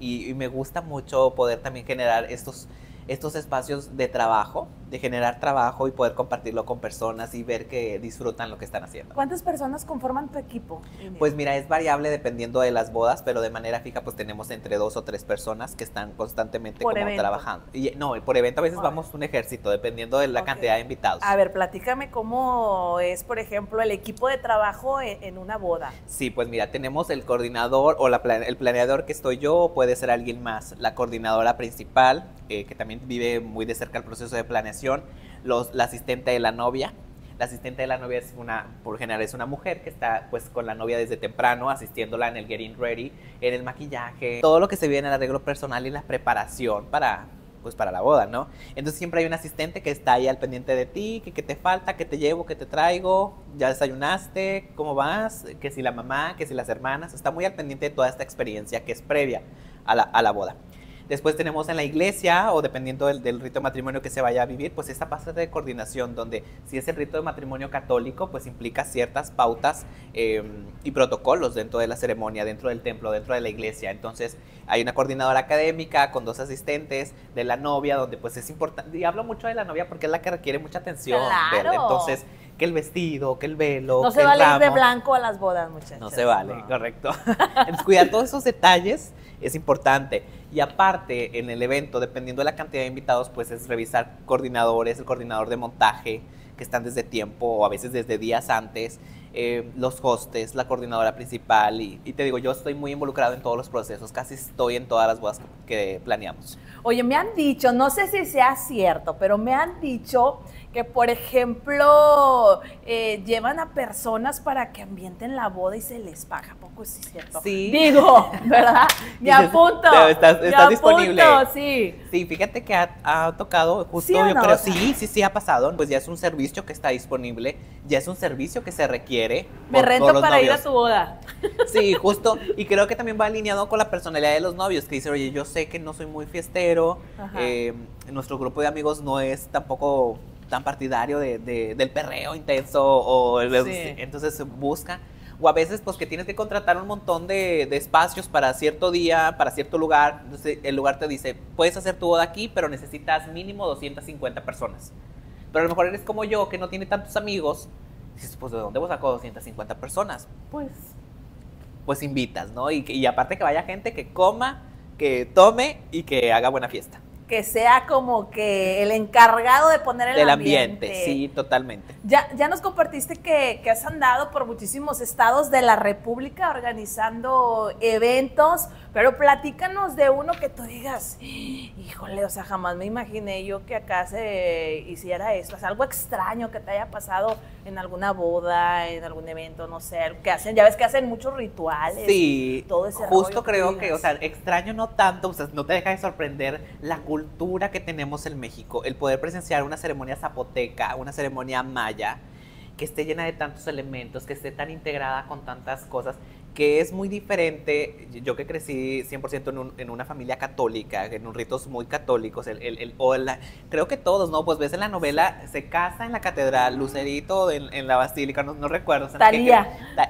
y, y me gusta mucho poder también generar estos estos espacios de trabajo, de generar trabajo y poder compartirlo con personas y ver que disfrutan lo que están haciendo. ¿Cuántas personas conforman tu equipo? Pues mira, es variable dependiendo de las bodas, pero de manera fija pues tenemos entre dos o tres personas que están constantemente Por como evento. trabajando. Y, no, por evento a veces Ok. vamos un ejército, dependiendo de la cantidad de invitados. A ver, platícame cómo es, por ejemplo, el equipo de trabajo en, en una boda. Sí, pues mira, tenemos el coordinador o la el planeador que estoy yo, o puede ser alguien más, la coordinadora principal, eh, que también vive muy de cerca el proceso de planeación, la asistente de la novia. La asistente de la novia es una, por general es una mujer que está pues con la novia desde temprano, asistiéndola en el getting ready, en el maquillaje, todo lo que se viene en el arreglo personal y la preparación para pues para la boda, ¿no? Entonces siempre hay un asistente que está ahí al pendiente de ti, que qué te falta, qué te llevo, qué te traigo, ya desayunaste, cómo vas, que si la mamá, que si las hermanas, está muy al pendiente de toda esta experiencia que es previa a la, a la boda. Después tenemos en la iglesia, o dependiendo del, del rito de matrimonio que se vaya a vivir, pues esta parte de coordinación, donde si es el rito de matrimonio católico, pues implica ciertas pautas eh, y protocolos dentro de la ceremonia, dentro del templo, dentro de la iglesia. Entonces hay una coordinadora académica con dos asistentes de la novia, donde pues es importante, y hablo mucho de la novia porque es la que requiere mucha atención. Claro. Entonces, que el vestido, que el velo, No que se vale ir de blanco a las bodas, muchachos. No se vale, No. correcto. Entonces, cuidar todos esos detalles es importante. Y aparte, en el evento, dependiendo de la cantidad de invitados, pues es revisar coordinadores, el coordinador de montaje, que están desde tiempo o a veces desde días antes, eh, los hostes, la coordinadora principal. Y, y te digo, yo estoy muy involucrado en todos los procesos, casi estoy en todas las bodas que, que planeamos. Oye, me han dicho, no sé si sea cierto, pero me han dicho que, por ejemplo, eh, llevan a personas para que ambienten la boda y se les paga. ¿A poco es cierto? Sí. Digo, ¿verdad? Me apunto. "Pero estás- me estás disponible". apunto, sí. Sí, fíjate que ha, ha tocado justo, ¿Sí yo no? creo, O sea- sí, sí, sí ha pasado. Pues ya es un servicio que está disponible, ya es un servicio que se requiere. Me por rento los para ir a novios. tu boda. Sí, justo. Y creo que también va alineado con la personalidad de los novios, que dicen, oye, yo sé que no soy muy fiestero, eh, nuestro grupo de amigos no es tampoco tan partidario de, de- del perreo intenso, o el- Sí. entonces se busca. O a veces, pues que tienes que contratar un montón de, de espacios para cierto día, para cierto lugar. Entonces el lugar te dice, puedes hacer tu boda aquí, pero necesitas mínimo 250 personas. Pero a lo mejor eres como yo, que no tiene tantos amigos. Dices, pues ¿de dónde vos saco 250 personas? Pues pues invitas, ¿no? Y, y aparte que vaya gente que coma, que tome y que haga buena fiesta. Que sea como que el encargado de poner el Del ambiente. ambiente, sí, totalmente. Ya, ya nos compartiste que, que has andado por muchísimos estados de la República organizando eventos, pero platícanos de uno que tú digas, híjole, o sea, jamás me imaginé yo que acá se hiciera esto, o sea, algo extraño que te haya pasado en alguna boda, en algún evento, no sé, que hacen, ya ves que hacen muchos rituales. Sí, todo ese justo que creo que, o sea, extraño no tanto, o sea, no te deja de sorprender la cultura que tenemos en México, el poder presenciar una ceremonia zapoteca, una ceremonia maya, que esté llena de tantos elementos, que esté tan integrada con tantas cosas, que es muy diferente, yo que crecí 100% en, un- en una familia católica, en un ritos muy católicos, el, el- el- o la- creo que todos, ¿no? Pues ves en la novela, se casa en la catedral, Lucerito en, en la basílica, no, no recuerdo. o sea, que-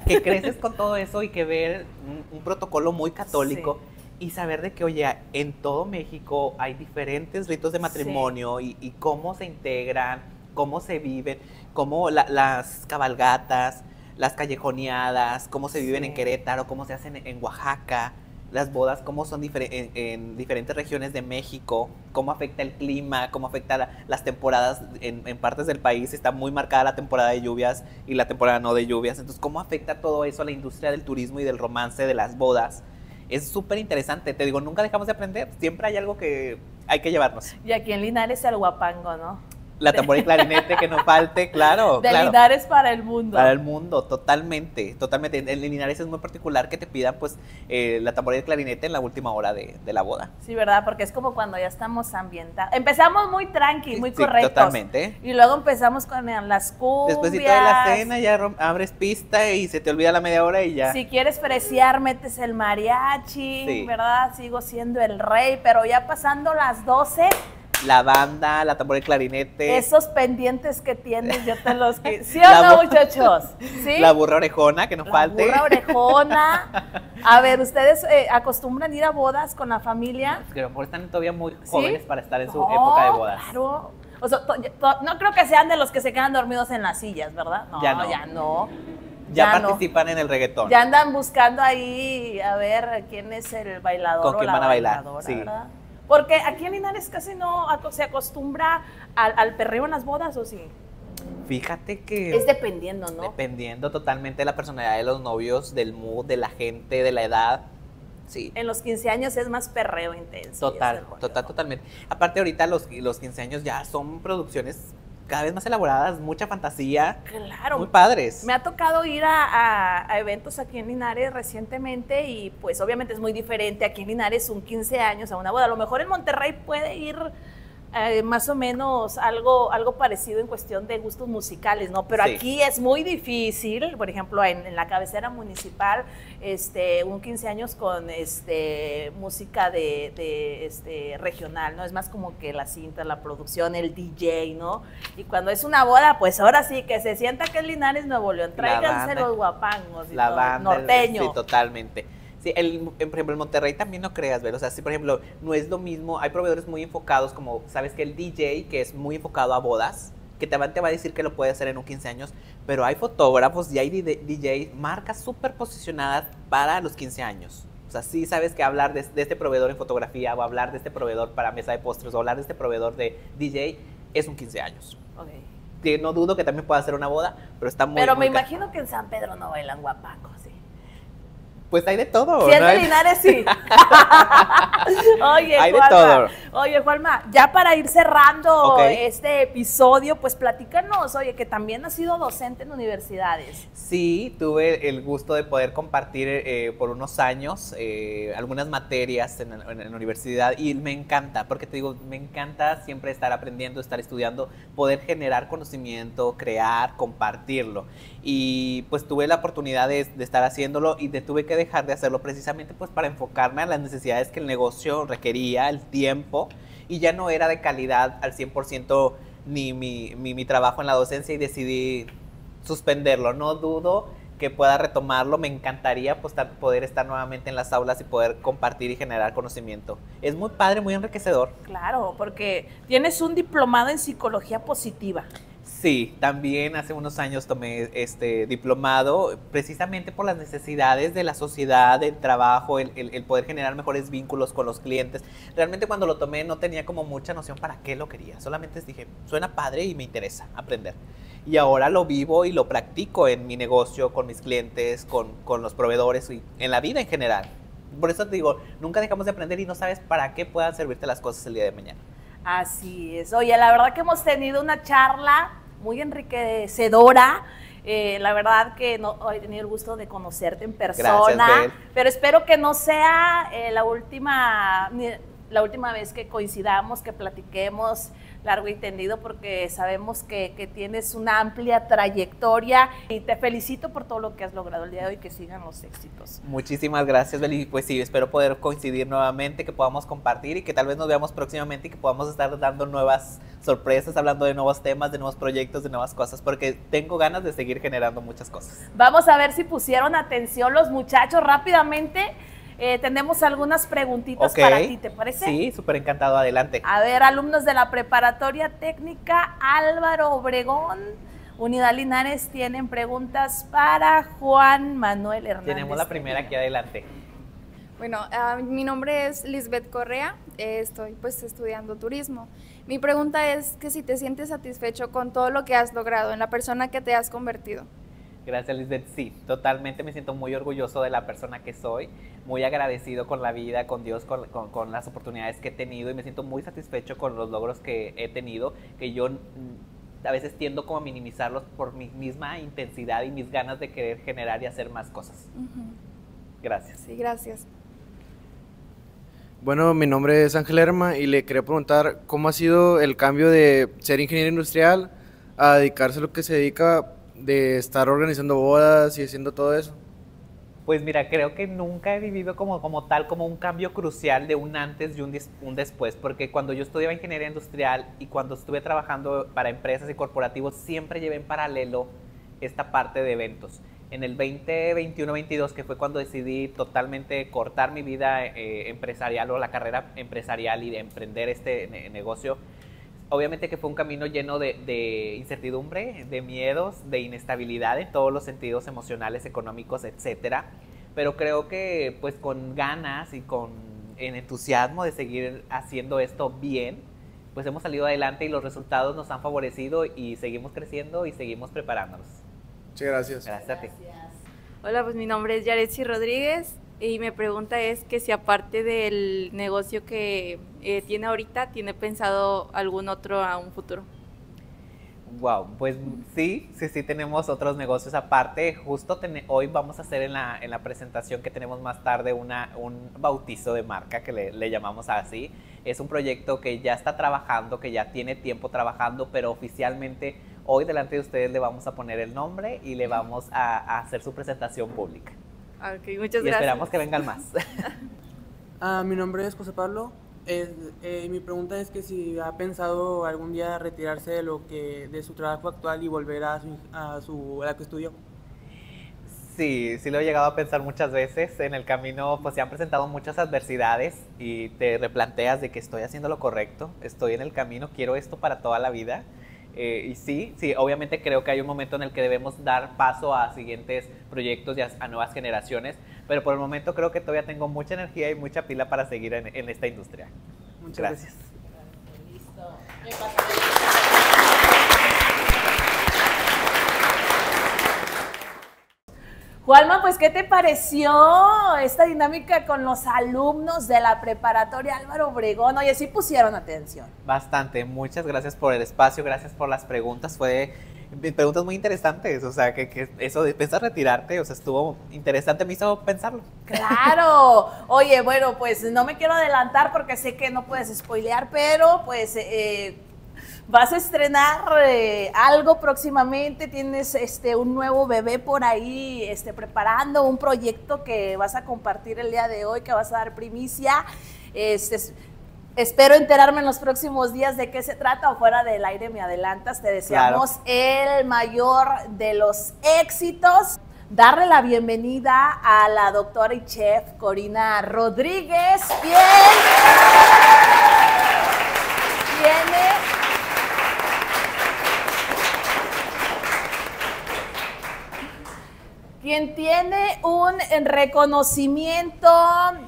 que, que creces con todo eso y que ver un, un protocolo muy católico. Y saber de que, oye, en todo México hay diferentes ritos de matrimonio y, y cómo se integran, cómo se viven, cómo la- las cabalgatas, las callejoneadas, cómo se viven en. Querétaro, cómo se hacen en Oaxaca, las bodas, cómo son difere- en, en diferentes regiones de México, cómo afecta el clima, cómo afecta la- las temporadas en, en partes del país, está muy marcada la temporada de lluvias y la temporada no de lluvias, entonces cómo afecta todo eso a la industria del turismo y del romance de las bodas. Es súper interesante, te digo, nunca dejamos de aprender, siempre hay algo que hay que llevarnos. Y aquí en Linares el guapango, ¿no? La tambora y clarinete que no falte, claro. De claro. Linares para el mundo. Para el mundo, totalmente, totalmente. En Linares es muy particular que te pidan pues eh, la tambora y el clarinete en la última hora de, de, la boda. Sí, ¿verdad? Porque es como cuando ya estamos ambientados. Empezamos muy tranqui, muy sí, correctos. Totalmente. Y luego empezamos con las cumbias. Después de la cena ya abres pista y se te olvida la media hora y ya. Si quieres preciar, metes el mariachi, sí. ¿verdad? Sigo siendo el rey, pero ya pasando las 12 la banda, la tambora y clarinete. Esos pendientes que tienes, yo te los ¿Sí o no, muchachos? ¿Sí? La burra orejona, que no la falte. La burra orejona. A ver, ¿ustedes eh, acostumbran ir a bodas con la familia? Es que a lo mejor están todavía muy jóvenes ¿Sí? para estar en su no, época de bodas. Claro. O sea, no creo que sean de los que se quedan dormidos en las sillas, ¿verdad? No, ya no. Ya, no. ya, ya participan no. en el reggaetón. Ya andan buscando ahí a ver quién es el bailador. Con quién o la van a bailar. Sí. ¿verdad? Porque aquí en Linares casi no se acostumbra al, al perreo en las bodas, ¿o sí? Fíjate que... Es dependiendo, ¿no? Dependiendo totalmente de la personalidad de los novios, del mood, de la gente, de la edad. Sí. En los 15 años es más perreo intenso. Total, total, totalmente. Aparte ahorita los, los 15 años ya son producciones cada vez más elaboradas, mucha fantasía. Claro. Muy padres. Me ha tocado ir a, a, a, eventos aquí en Linares recientemente y pues obviamente es muy diferente. Aquí en Linares un 15 años a una boda. A lo mejor en Monterrey puede ir eh, más o menos algo, algo parecido en cuestión de gustos musicales, ¿no? Pero Sí. aquí es muy difícil, por ejemplo, en, en la cabecera municipal, este, un 15 años con este, música de, de, este, regional, ¿no? Es más como que la cinta, la producción, el DJ, ¿no? Y cuando es una boda, pues ahora sí, que se sienta que es Linares, Nuevo León, tráiganse los guapangos y la todo, banda. norteño. Sí, totalmente. Sí, el, por ejemplo, en Monterrey también no creas, ver, o sea, sí, por ejemplo, no es lo mismo, hay proveedores muy enfocados, como, sabes que el DJ, que es muy enfocado a bodas, que te va, te va a decir que lo puede hacer en un 15 años, pero hay fotógrafos y hay DJ, marcas súper posicionadas para los 15 años. O sea, sí sabes que hablar de, de este proveedor en fotografía, o hablar de este proveedor para mesa de postres, o hablar de este proveedor de DJ, es un 15 años. Ok. Que no dudo que también pueda ser una boda, pero está muy Pero me imagino que en San Pedro no bailan guapangos, sí. Pues hay de todo. Si es ¿no? de Linares, sí. Oye, Hay de Juanma, todo. Oye, Juanma, ya para ir cerrando este episodio, pues platícanos, oye, que también has sido docente en universidades. Sí, tuve el gusto de poder compartir eh, por unos años eh, algunas materias en, en- en la universidad y me encanta, porque te digo, me encanta siempre estar aprendiendo, estar estudiando, poder generar conocimiento, crear, compartirlo. Y pues tuve la oportunidad de, estar haciéndolo y tuve que dejar de hacerlo precisamente pues para enfocarme a las necesidades que el negocio requería, el tiempo, y ya no era de calidad al 100% ni mi, mi, mi trabajo en la docencia y decidí suspenderlo. No dudo que pueda retomarlo. Me encantaría pues, poder estar nuevamente en las aulas y poder compartir y generar conocimiento. Es muy padre, muy enriquecedor. Claro, porque tienes un diplomado en psicología positiva. Sí, también hace unos años tomé este diplomado precisamente por las necesidades de la sociedad, del trabajo, el, el- el poder generar mejores vínculos con los clientes. Realmente cuando lo tomé no tenía como mucha noción para qué lo quería. Solamente dije, suena padre y me interesa aprender. Y ahora lo vivo y lo practico en mi negocio, con mis clientes, con, con los proveedores y en la vida en general. Por eso te digo, nunca dejamos de aprender y no sabes para qué puedan servirte las cosas el día de mañana. Así es. Oye, la verdad que hemos tenido una charla muy enriquecedora. Eh, la verdad que no he tenido el gusto de conocerte en persona, Bel. pero espero que no sea eh, la última la última vez que coincidamos, que platiquemos largo y tendido, porque sabemos que, que tienes una amplia trayectoria y te felicito por todo lo que has logrado el día de hoy, que sigan los éxitos. Muchísimas gracias, Beli. Pues sí, espero poder coincidir nuevamente, que podamos compartir y que tal vez nos veamos próximamente y que podamos estar dando nuevas sorpresas, hablando de nuevos temas, de nuevos proyectos, de nuevas cosas, porque tengo ganas de seguir generando muchas cosas. Vamos a ver si pusieron atención los muchachos rápidamente. Eh, tenemos algunas preguntitas para ti, ¿te parece? Sí, súper encantado, adelante. A ver, alumnos de la preparatoria técnica Álvaro Obregón, Unidad Linares, tienen preguntas para Juan Manuel Hernández. Tenemos la primera aquí adelante. Bueno, ah, mi nombre es Lisbeth Correa, eh, estoy pues estudiando turismo. Mi pregunta es que si te sientes satisfecho con todo lo que has logrado en la persona que te has convertido. Gracias, Lisbeth. Sí, totalmente me siento muy orgulloso de la persona que soy, muy agradecido con la vida, con Dios, con, con, con, las oportunidades que he tenido y me siento muy satisfecho con los logros que he tenido, que yo mm, a veces tiendo como a minimizarlos por mi misma intensidad y mis ganas de querer generar y hacer más cosas. Uh -huh. Gracias. Sí, gracias. Bueno, mi nombre es Ángel Herma y le quería preguntar cómo ha sido el cambio de ser ingeniero industrial a dedicarse a lo que se dedica de estar organizando bodas y haciendo todo eso? Pues mira, creo que nunca he vivido como, como tal, como un cambio crucial de un antes y un, después, porque cuando yo estudiaba ingeniería industrial y cuando estuve trabajando para empresas y corporativos, siempre llevé en paralelo esta parte de eventos. En el 2021-22, que fue cuando decidí totalmente cortar mi vida eh, empresarial o la carrera empresarial y de emprender este ne negocio, obviamente que fue un camino lleno de, de, incertidumbre, de miedos, de inestabilidad en todos los sentidos emocionales, económicos, etcétera. Pero creo que pues con ganas y con en entusiasmo de seguir haciendo esto bien, pues hemos salido adelante y los resultados nos han favorecido y seguimos creciendo y seguimos preparándonos. Muchas gracias. Gracias a ti. Hola, pues mi nombre es Yaretsi Rodríguez y mi pregunta es que si aparte del negocio que eh, tiene ahorita, tiene pensado algún otro a un futuro. Wow, pues sí, sí, sí tenemos otros negocios aparte. Justo hoy vamos a hacer en la, en la presentación que tenemos más tarde una, un bautizo de marca que le, le, llamamos así. Es un proyecto que ya está trabajando, que ya tiene tiempo trabajando, pero oficialmente hoy delante de ustedes le vamos a poner el nombre y le vamos a, a hacer su presentación pública. Ok, muchas y gracias. esperamos que vengan más. ah, mi nombre es José Pablo. Eh, eh, mi pregunta es que si ha pensado algún día retirarse de lo que de su trabajo actual y volver a su a, su, a la que estudió. Sí, sí lo he llegado a pensar muchas veces. En el camino pues se han presentado muchas adversidades y te replanteas de que estoy haciendo lo correcto, estoy en el camino, quiero esto para toda la vida. Eh, y sí, sí, obviamente creo que hay un momento en el que debemos dar paso a siguientes proyectos y a, a, nuevas generaciones, pero por el momento creo que todavía tengo mucha energía y mucha pila para seguir en, en esta industria. Muchas gracias. gracias. Juanma, pues, ¿qué te pareció esta dinámica con los alumnos de la preparatoria Álvaro Obregón? Oye, sí pusieron atención. Bastante, muchas gracias por el espacio, gracias por las preguntas. Fue preguntas muy interesantes, o sea, que, que eso de pensar retirarte, o sea, estuvo interesante, me hizo pensarlo. Claro, oye, bueno, pues no me quiero adelantar porque sé que no puedes spoilear, pero pues eh, vas a estrenar eh, algo próximamente, tienes este un nuevo bebé por ahí este, preparando un proyecto que vas a compartir el día de hoy, que vas a dar primicia. Este, espero enterarme en los próximos días de qué se trata o fuera del aire me adelantas. Te deseamos claro. el mayor de los éxitos. Darle la bienvenida a la doctora y chef Corina Rodríguez. Bien. Tiene quien tiene un reconocimiento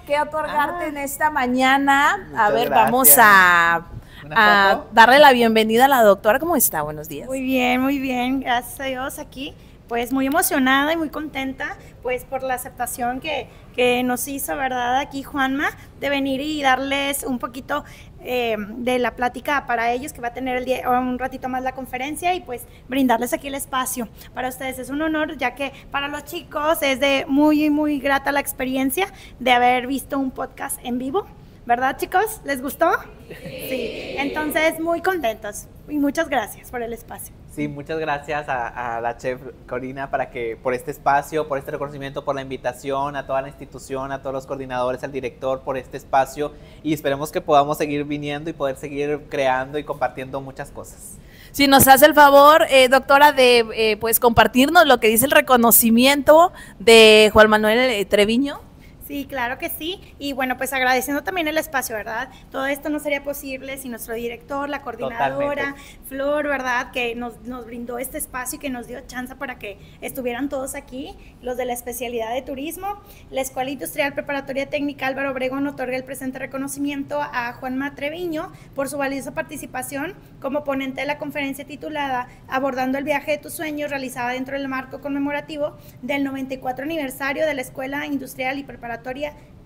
que otorgarte ah, en esta mañana. A ver, gracias. vamos a, a, darle la bienvenida a la doctora. ¿Cómo está? Buenos días. Muy bien, muy bien. Gracias a Dios aquí. Pues muy emocionada y muy contenta pues por la aceptación que, que nos hizo, ¿verdad? Aquí Juanma, de venir y darles un poquito eh, de la plática para ellos, que va a tener el día, un ratito más la conferencia y pues brindarles aquí el espacio. Para ustedes es un honor, ya que para los chicos es de muy, muy grata la experiencia de haber visto un podcast en vivo. ¿Verdad, chicos? ¿Les gustó? Sí. Entonces, muy contentos y muchas gracias por el espacio. Sí, muchas gracias a, la chef Corina para que por este espacio, por este reconocimiento, por la invitación, a toda la institución, a todos los coordinadores, al director por este espacio y esperemos que podamos seguir viniendo y poder seguir creando y compartiendo muchas cosas. Si nos hace el favor, eh, doctora, de eh, pues compartirnos lo que dice el reconocimiento de Juan Manuel Treviño. Sí, claro que sí. Y bueno, pues agradeciendo también el espacio, ¿verdad? Todo esto no sería posible si nuestro director, la coordinadora, Totalmente. Flor, ¿verdad? Que nos, nos brindó este espacio y que nos dio chance para que estuvieran todos aquí, los de la especialidad de turismo. La Escuela Industrial Preparatoria Técnica Álvaro Obregón otorga el presente reconocimiento a Juanma Treviño por su valiosa participación como ponente de la conferencia titulada Abordando el viaje de tus sueños, realizada dentro del marco conmemorativo del 94 aniversario de la Escuela Industrial y Preparatoria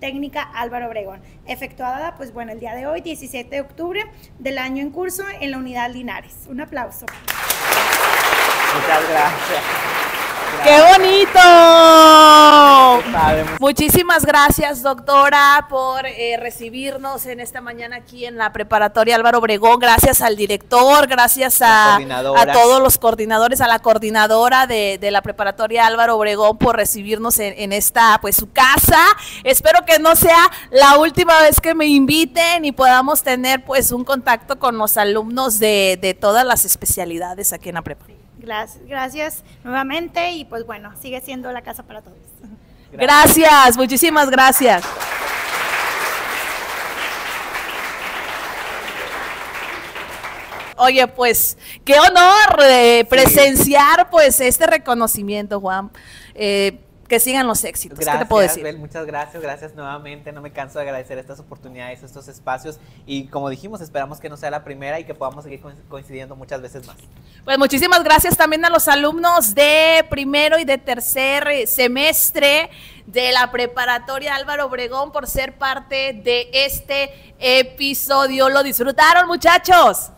Técnica Álvaro Obregón, efectuada, pues bueno, el día de hoy, 17 de octubre del año en curso en la unidad Linares. Un aplauso. Muchas gracias. ¡Qué bonito! Muchísimas gracias, doctora, por eh, recibirnos en esta mañana aquí en la preparatoria Álvaro Obregón. Gracias al director, gracias a, todos los coordinadores, a la coordinadora de, de la preparatoria Álvaro Obregón por recibirnos en, en esta, pues, su casa. Espero que no sea la última vez que me inviten y podamos tener, pues, un contacto con los alumnos de, de todas las especialidades aquí en la prepa. Gracias, gracias nuevamente y pues bueno, sigue siendo la casa para todos. Gracias, muchísimas gracias. Oye, pues, qué honor eh, presenciar pues este reconocimiento, Juan. Eh, que sigan los éxitos. ¿Qué te puedo decir? Bel, muchas gracias, gracias nuevamente. No me canso de agradecer estas oportunidades, estos espacios. Y como dijimos, esperamos que no sea la primera y que podamos seguir coinc- coincidiendo muchas veces más. Pues muchísimas gracias también a los alumnos de primero y de tercer semestre de la preparatoria Álvaro Obregón por ser parte de este episodio. ¿Lo disfrutaron, muchachos?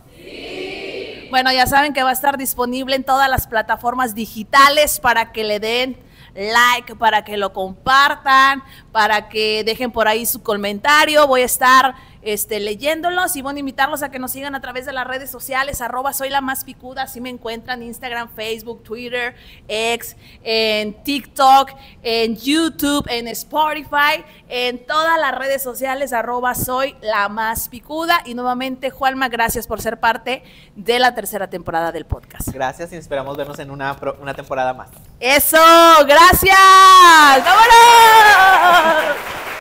Bueno, ya saben que va a estar disponible en todas las plataformas digitales para que le den like, para que lo compartan, para que dejen por ahí su comentario. Voy a estar este, leyéndolos y bueno, invitarlos a que nos sigan a través de las redes sociales, arroba soy la más picuda, así me encuentran Instagram, Facebook, Twitter, X, en TikTok, en YouTube, en Spotify, en todas las redes sociales, arroba soy la más picuda. Y nuevamente, Juanma, gracias por ser parte de la tercera temporada del podcast. Gracias y esperamos vernos en una, una temporada más. Eso, gracias. ¡Vámonos!